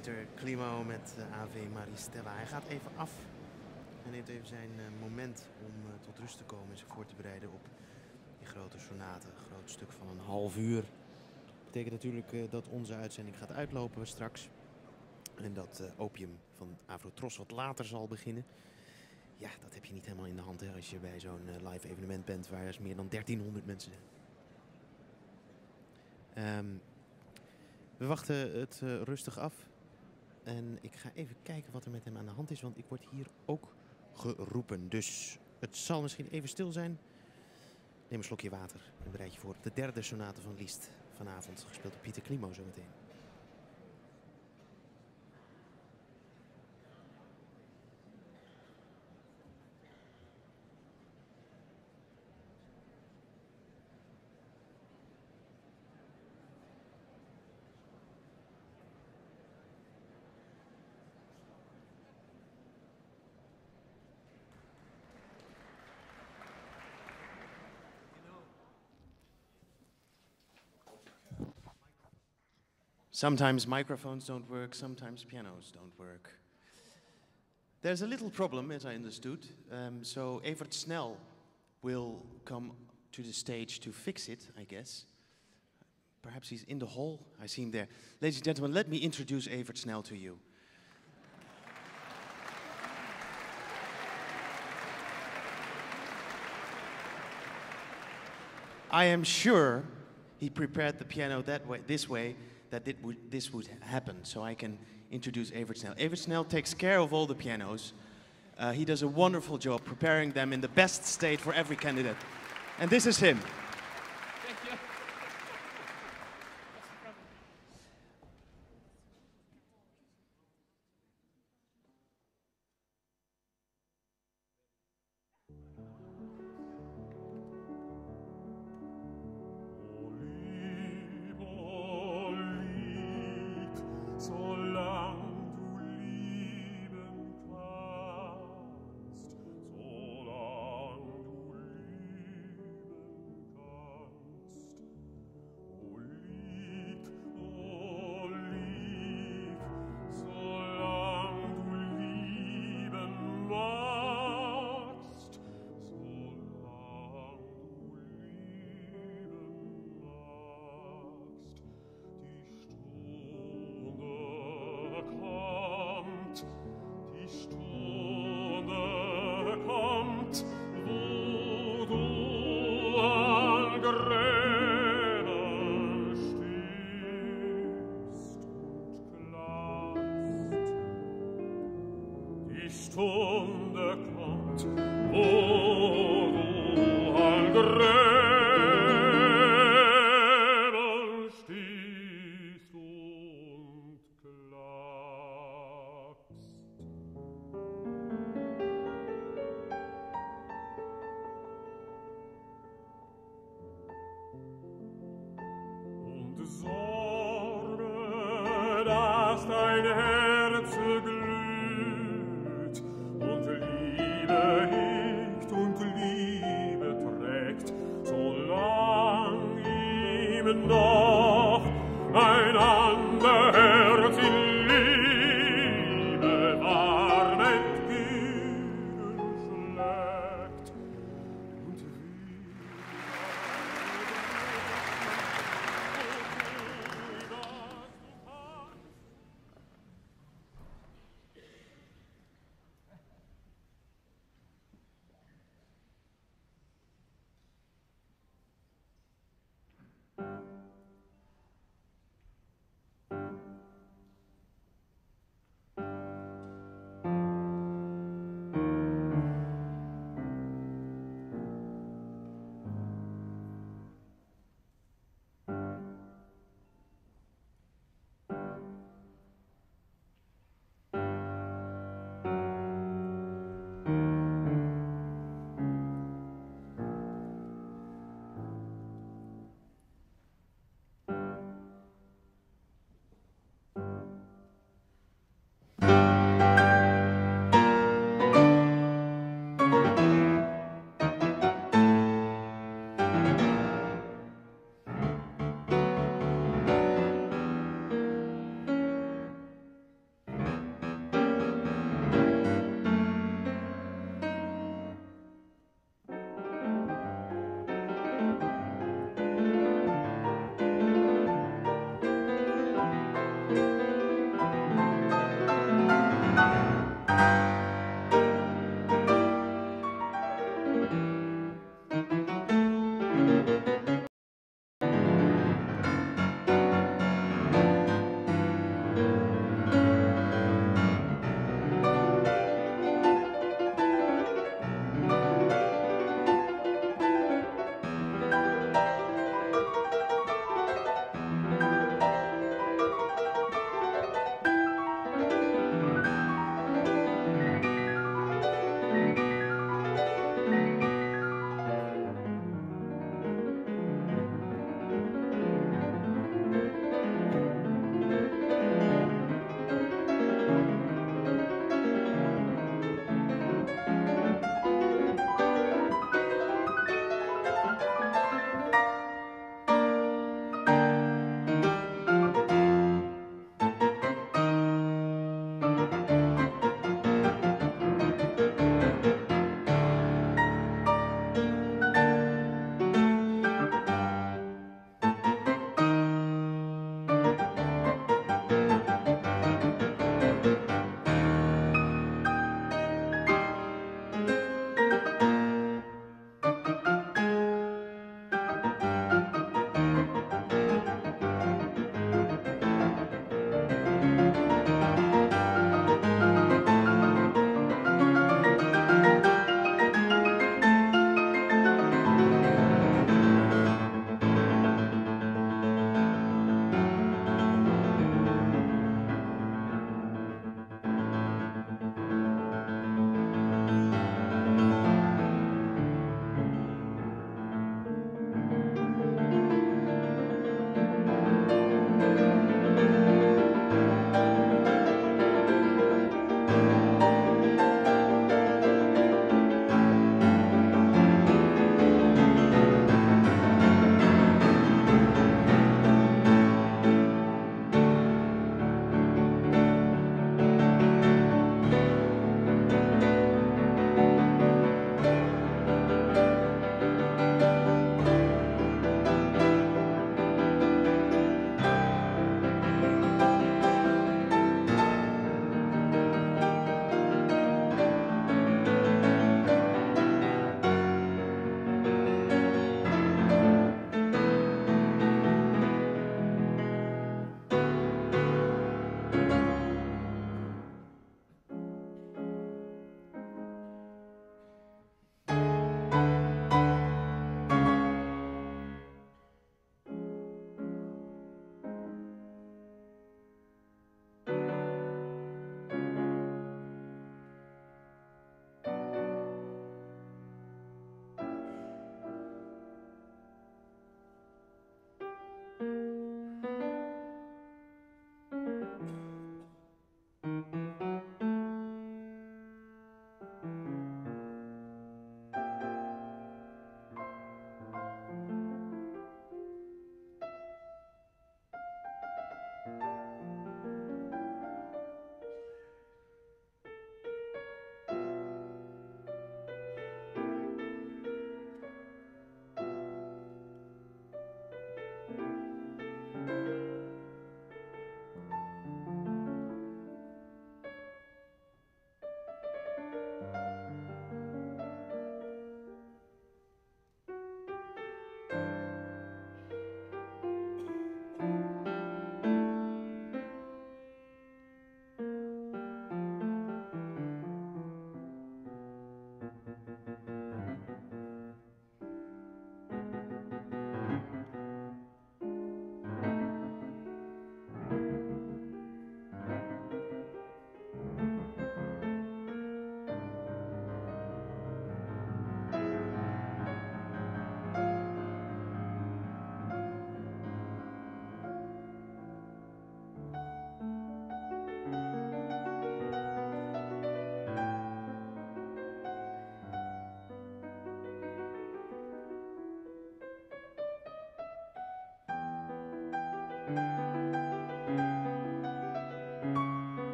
Speaker 23: Pieter Klimo met uh, Ave Maristella. Hij gaat even af en neemt even zijn uh, moment om uh, tot rust te komen en zich voor te bereiden op die grote sonate. Een groot stuk van een half uur. Dat betekent natuurlijk dat onze uitzending gaat uitlopen straks. En dat opium van Avrotros wat later zal beginnen. Ja, dat heb je niet helemaal in de hand als je bij zo'n live evenement bent waar er meer dan 1300 mensen zijn. Um, we wachten het rustig af. En ik ga even kijken wat er met hem aan de hand is, want ik word hier ook geroepen. Dus het zal misschien even stil zijn. Neem een slokje water en bereid je voor de derde sonate van Liszt vanavond. Gespeeld door Pieter Klimo zometeen. Sometimes microphones don't work, sometimes pianos don't work. There's a little problem, as I understood. Um, so Evert Snell will come to the stage to fix it, I guess. Perhaps he's in the hall. I see him there. Ladies and gentlemen, let me introduce Evert Snell to you. I am sure he prepared the piano that way, this way, that this would happen. So I can introduce Evert Snell. Evert Snell takes care of all the pianos. Uh, he does a wonderful job preparing them in the best state for every candidate. And this is him.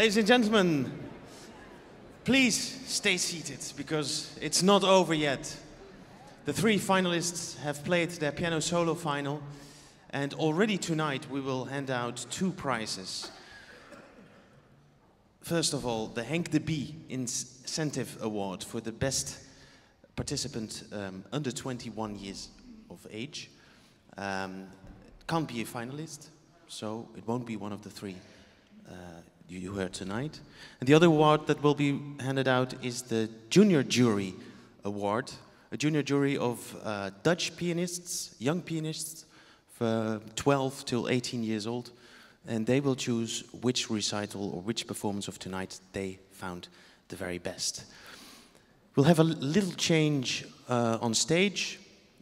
Speaker 2: Ladies and gentlemen, please stay seated because it's not over yet. The three finalists have played their piano solo final, and already tonight we will hand out two prizes. First of all, the Henk de Bie Incentive Award for the best participant um, under 21 years of age. Um, can't be a finalist, so it won't be one of the three you heard tonight. And the other award that will be handed out is the Junior Jury Award, a junior jury of uh, Dutch pianists, young pianists, for 12 till 18 years old, and they will choose which recital or which performance of tonight they found the very best. We'll have a little change uh, on stage,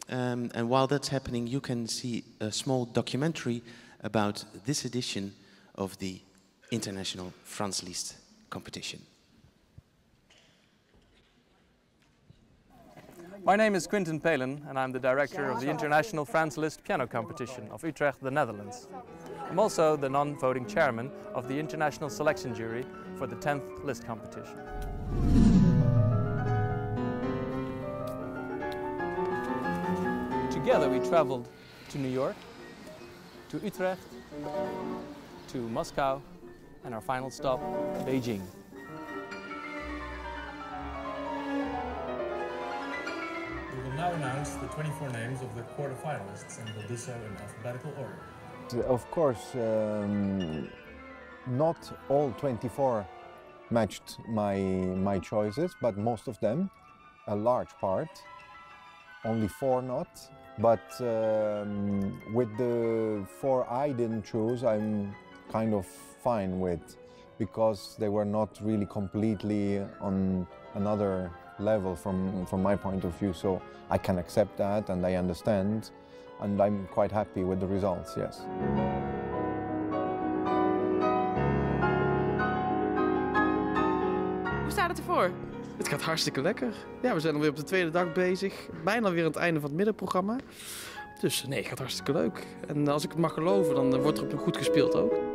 Speaker 2: um, and while that's happening, you can see a small documentary about this edition of the International Franz Liszt competition.
Speaker 25: My name is Quinten Peelen and I'm the director of the International Franz Liszt Piano Competition of Utrecht, the Netherlands. I'm also the non-voting chairman of the International Selection Jury for the 10th Liszt competition. Together we traveled to New York, to Utrecht, to Moscow, and our final stop, Beijing.
Speaker 26: We will now announce the 24 names of the quarterfinalists and will do so in alphabetical order.
Speaker 19: Of course, um, not all 24 matched my, my choices, but most of them, a large part, only four not. But um, with the four I didn't choose, I'm kind of fine with because they were not really completely on another level from, from my point of view. So I can accept that and I understand and I'm quite happy with the results, yes.
Speaker 27: Hoe staat het ervoor?
Speaker 28: Het gaat hartstikke lekker. Ja, we zijn alweer op de tweede dag bezig. Bijna weer aan het einde van het middenprogramma. Dus nee, het gaat hartstikke leuk. En als ik het mag geloven, dan wordt er goed gespeeld ook.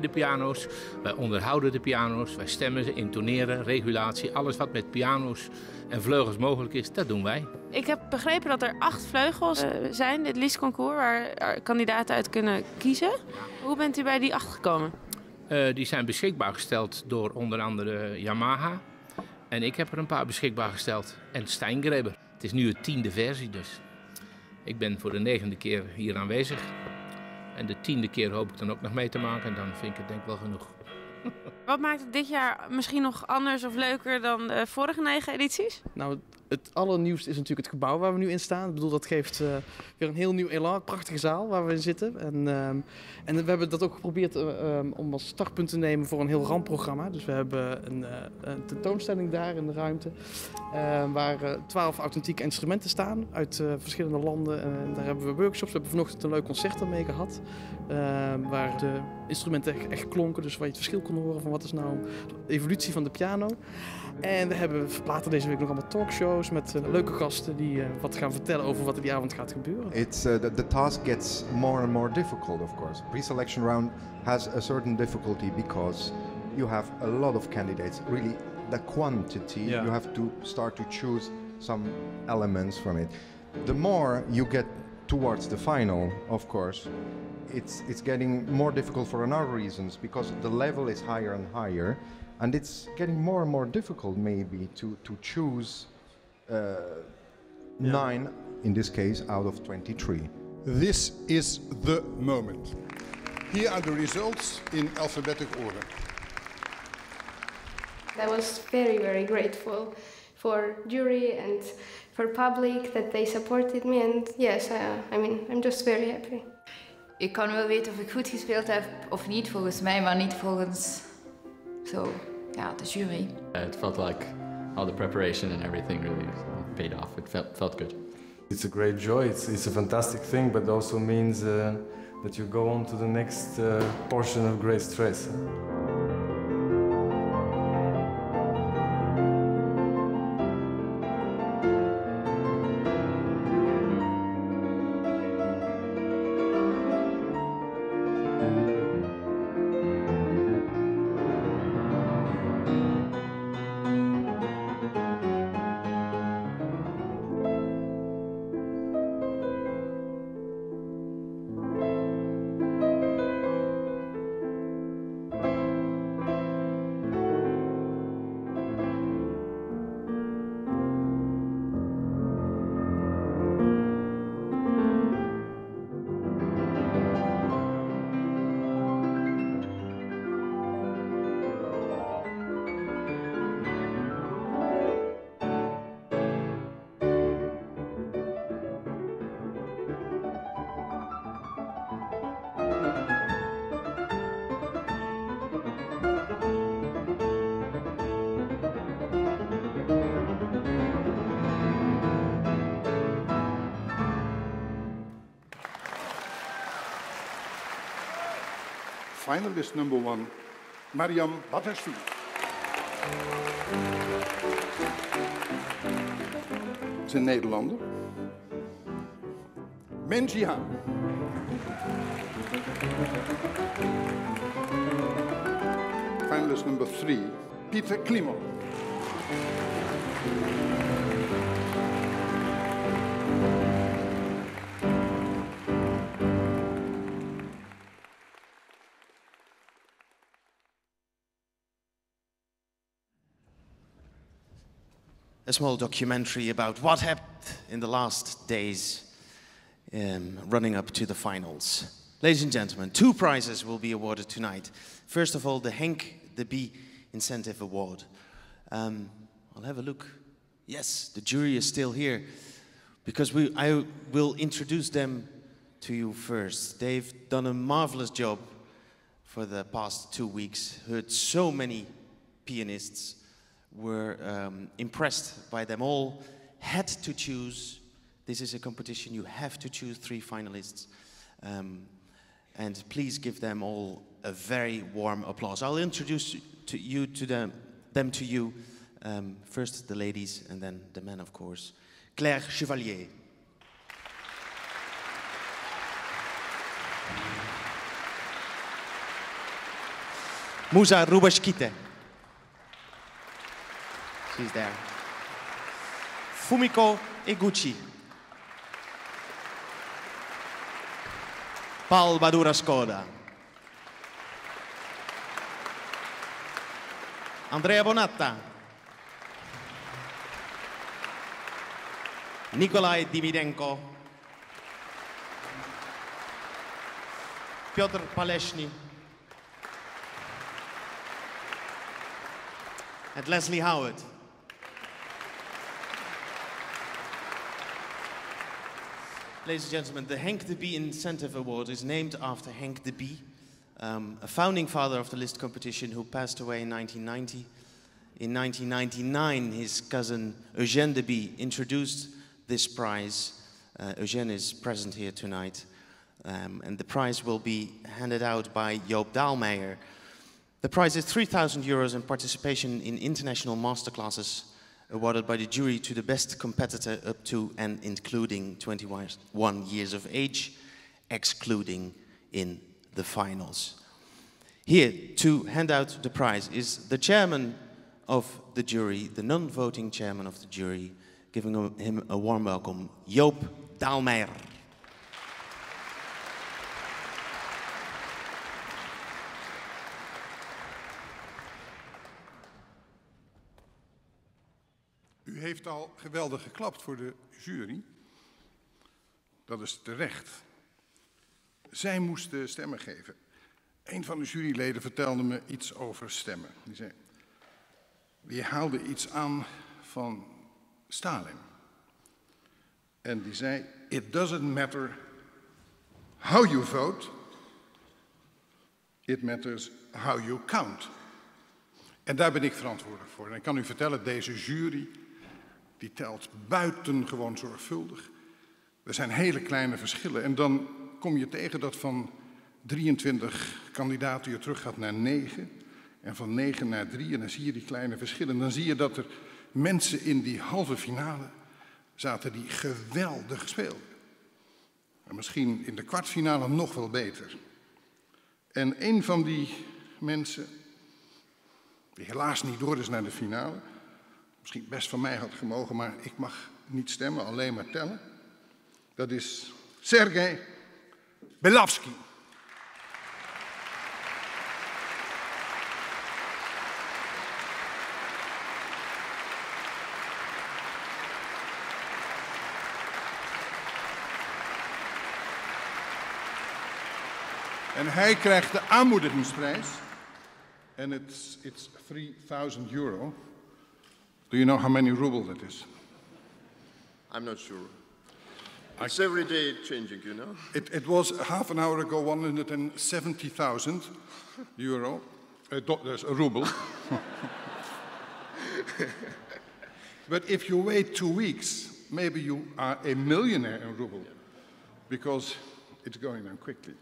Speaker 29: De piano's, wij onderhouden de piano's, wij stemmen ze, intoneren, regulatie, alles wat met piano's en vleugels mogelijk is, dat doen wij.
Speaker 27: Ik heb begrepen dat er acht vleugels uh, zijn, dit Liesconcours, waar kandidaten uit kunnen kiezen. Hoe bent u bij die acht gekomen?
Speaker 29: Uh, die zijn beschikbaar gesteld door onder andere Yamaha. En ik heb er een paar beschikbaar gesteld. En Steingreber. Het is nu de tiende versie dus. Ik ben voor de negende keer hier aanwezig. En de tiende keer hoop ik dan ook nog mee te maken. En dan vind ik het denk ik wel genoeg.
Speaker 27: Wat maakt het dit jaar misschien nog anders of leuker dan de vorige negen edities?
Speaker 28: Nou, het allernieuwste is natuurlijk het gebouw waar we nu in staan. Ik bedoel, dat geeft uh, weer een heel nieuw elan. Prachtige zaal waar we in zitten. En, uh, en we hebben dat ook geprobeerd uh, om als startpunt te nemen voor een heel rampprogramma. Dus we hebben een, een tentoonstelling daar in de ruimte. waar twaalf authentieke instrumenten staan uit verschillende landen. En daar hebben we workshops. We hebben vanochtend een leuk concert ermee gehad. waar de instrumenten echt, echt klonken. Dus waar je het verschil kon horen van wat is nou de evolutie van de piano. En we hebben later deze week nog allemaal talkshows met uh, leuke gasten die uh, wat gaan vertellen over wat er die avond gaat gebeuren.
Speaker 30: It's uh, the, the, task gets more and more difficult, of course. Pre-selection round has a certain difficulty because you have a lot of candidates. Really, the quantity yeah. you have to start to choose some elements from it. The more you get towards the final, of course, it's it's getting more difficult for another reasons because the level is higher and higher. And it's getting more and more difficult, maybe, to, to choose uh, yeah. nine, in this case, out of 23.
Speaker 31: This is the moment. Here are the results in alphabetic order.
Speaker 32: I was very, very grateful for jury and for public that they supported me. And yes, uh, I mean, I'm just very happy.
Speaker 33: Ik kan wel weten of ik goed gespeeld heb of niet volgens mij, maar niet volgens zo ja, de jury.
Speaker 24: It felt like all the preparation and everything really paid off. It felt, felt good.
Speaker 17: It's a great joy. It's, it's a fantastic thing, but also means uh, that you go on to the next uh, portion of great stress.
Speaker 31: Finalist number one, Mariam Batashvili. Is een Nederlander. Menji Haan. Finalist number three, Pieter Klimo.
Speaker 2: A small documentary about what happened in the last days um, running up to the finals. Ladies and gentlemen, two prizes will be awarded tonight. First of all, the Henk de Bie Incentive Award. Um, I'll have a look. Yes, the jury is still here because we, I will introduce them to you first. They've done a marvelous job for the past two weeks, heard so many pianists, were um, impressed by them all, had to choose. This is a competition, you have to choose three finalists. Um, and please give them all a very warm applause. I'll introduce to you to them, them to you. Um, first the ladies and then the men, of course. Claire Chevallier. Muza Rubackyte. She's there. Fumiko Eguchi. Paul Badura Skoda. Andrea Bonatta. Nikolai Dimidenko. Piotr Paleshny. And Leslie Howard. Ladies and gentlemen, the Henk de Bie Incentive Award is named after Henk de Bie, um, a founding father of the Liszt competition who passed away in 1990. In 1999, his cousin Eugène de Bie introduced this prize. Uh, Eugène is present here tonight. Um, and the prize will be handed out by Joop Daalmeijer. The prize is 3,000 euros and participation in international masterclasses awarded by the jury to the best competitor up to and including 21 years of age, excluding in the finals. Here to hand out the prize is the chairman of the jury, the non-voting chairman of the jury, giving him a warm welcome, Joop Daalmeijer.
Speaker 31: Heeft al geweldig geklapt voor de jury. Dat is terecht. Zij moesten stemmen geven. Een van de juryleden vertelde me iets over stemmen. Die zei, die haalde iets aan van Stalin. En die zei, it doesn't matter how you vote, it matters how you count. En daar ben ik verantwoordelijk voor. En ik kan u vertellen, deze jury die telt buitengewoon zorgvuldig. Er zijn hele kleine verschillen. En dan kom je tegen dat van 23 kandidaten je terug gaat naar 9. En van 9 naar 3. En dan zie je die kleine verschillen. En dan zie je dat er mensen in die halve finale zaten die geweldig speelden. En misschien in de kwartfinale nog wel beter. En een van die mensen, die helaas niet door is naar de finale, misschien best van mij had gemogen, maar ik mag niet stemmen, alleen maar tellen. Dat is Sergej Belavsky. En hij krijgt de aanmoedigingsprijs. En it's, it's 3000 euro. Do you know how many ruble that is?
Speaker 34: I'm not sure. It's every day changing, you know.
Speaker 31: It, it was half an hour ago 170,000 euro. Uh, dollars, a ruble. (laughs) but if you wait two weeks, maybe you are a millionaire in ruble. Because it's going down quickly.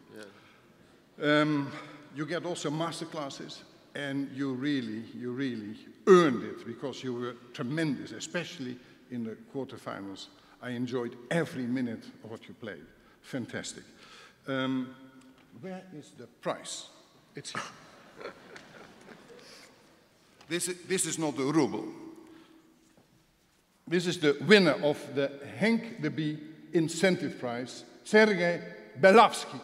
Speaker 34: Yeah.
Speaker 31: Um, you get also master classes, and you really, you really earned it because you were tremendous, especially in the quarterfinals. I enjoyed every minute of what you played. Fantastic. Um, where is the prize? It's here. (laughs) this, is, this is not the ruble. This is the winner of the Henk de Bie Incentive Prize, Sergei Belyavsky.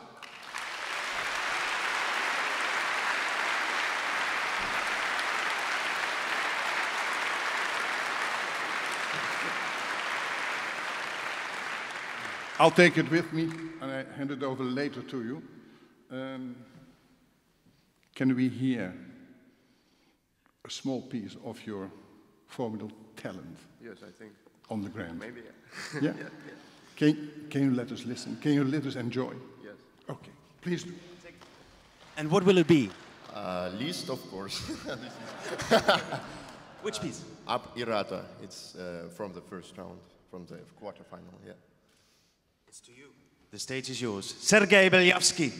Speaker 31: I'll take it with me and I hand it over later to you. Um, can we hear a small piece of your formidable talent?
Speaker 34: Yes, I think.
Speaker 31: On the ground.
Speaker 34: Maybe,
Speaker 31: yeah. (laughs)
Speaker 34: yeah.
Speaker 31: yeah? (laughs)
Speaker 34: yeah.
Speaker 31: Can, can you let us listen? Can you let us enjoy?
Speaker 34: Yes.
Speaker 31: Okay, please do.
Speaker 2: And what will it be?
Speaker 34: Uh, Liszt, of course. (laughs)
Speaker 2: Which piece?
Speaker 34: Uh, Ab irato. It's uh, from the first round, from the quarterfinal, yeah.
Speaker 2: It's to you. The stage is yours. Sergei Belyavsky.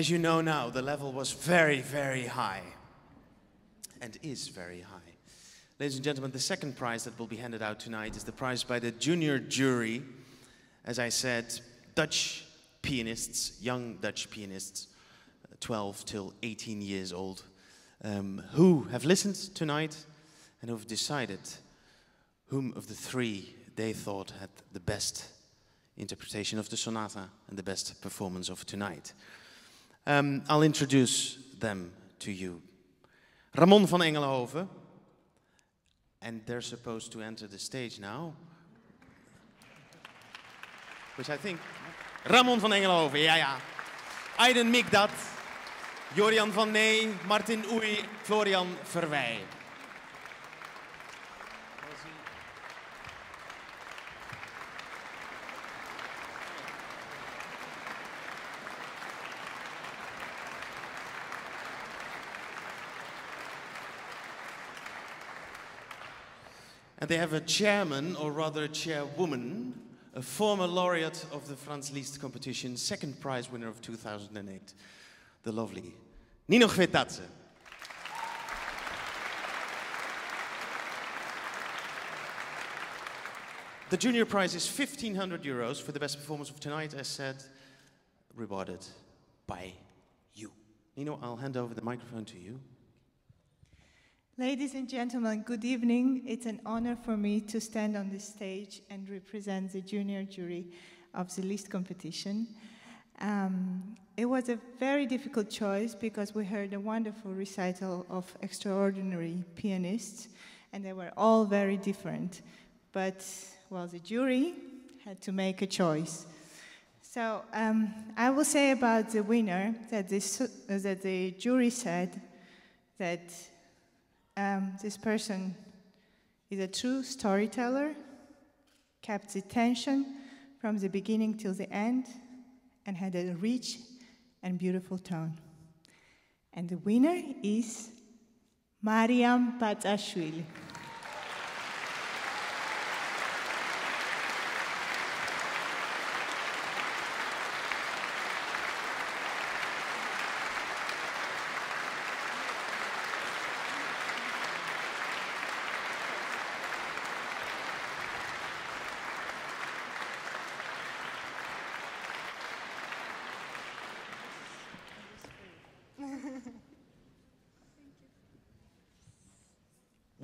Speaker 2: As you know now, the level was very, very high. And is very high. Ladies and gentlemen, the second prize that will be handed out tonight is the prize by the junior jury. As I said, Dutch pianists, young Dutch pianists, 12 till 18 years old, um, who have listened tonight and who have decided whom of the three they thought had the best interpretation of the sonata and the best performance of tonight. Um, I'll introduce them to you. Ramon van Engelhoven, and they're supposed to enter the stage now. Which I think, Ramon van Engelhoven, ja ja. Aiden Mikdat, Jorian van Nee, Martin Oei, Florian Verwij. And they have a chairman, or rather a chairwoman, a former laureate of the Franz Liszt competition, second prize winner of 2008, the lovely Nino Gvetadze. The junior prize is 1500 euros for the best performance of tonight, as said, rewarded by you. Nino, I'll hand over the microphone to you.
Speaker 35: Ladies and gentlemen, good evening. It's an honor for me to stand on this stage and represent the junior jury of the Liszt competition. Um, it was a very difficult choice because we heard a wonderful recital of extraordinary pianists, and they were all very different. But, well, the jury had to make a choice. So um, I will say about the winner that, this, uh, that the jury said that um, this person is a true storyteller, kept the tension from the beginning till the end, and had a rich and beautiful tone. And the winner is Mariam Batsashvili.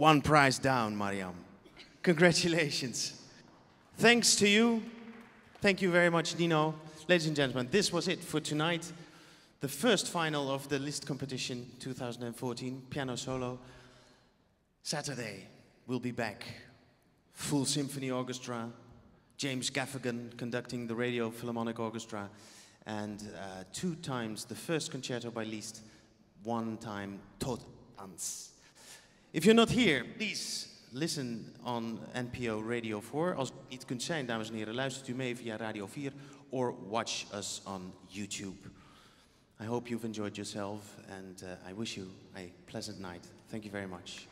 Speaker 2: One prize down, Mariam. Congratulations. Thanks to you. Thank you very much, Nino. Ladies and gentlemen, this was it for tonight. The first final of the Liszt competition 2014, piano solo. Saturday, we'll be back. Full symphony orchestra, James Gaffigan conducting the Radio Philharmonic Orchestra, and uh, two times the first concerto by Liszt, one time tot ans. If you're not here, please listen on NPO Radio 4. Als u niet kunt zijn, dames en heren, luistert u mee via Radio 4 or watch us on YouTube. I hope you've enjoyed yourself and uh, I wish you a pleasant night. Thank you very much.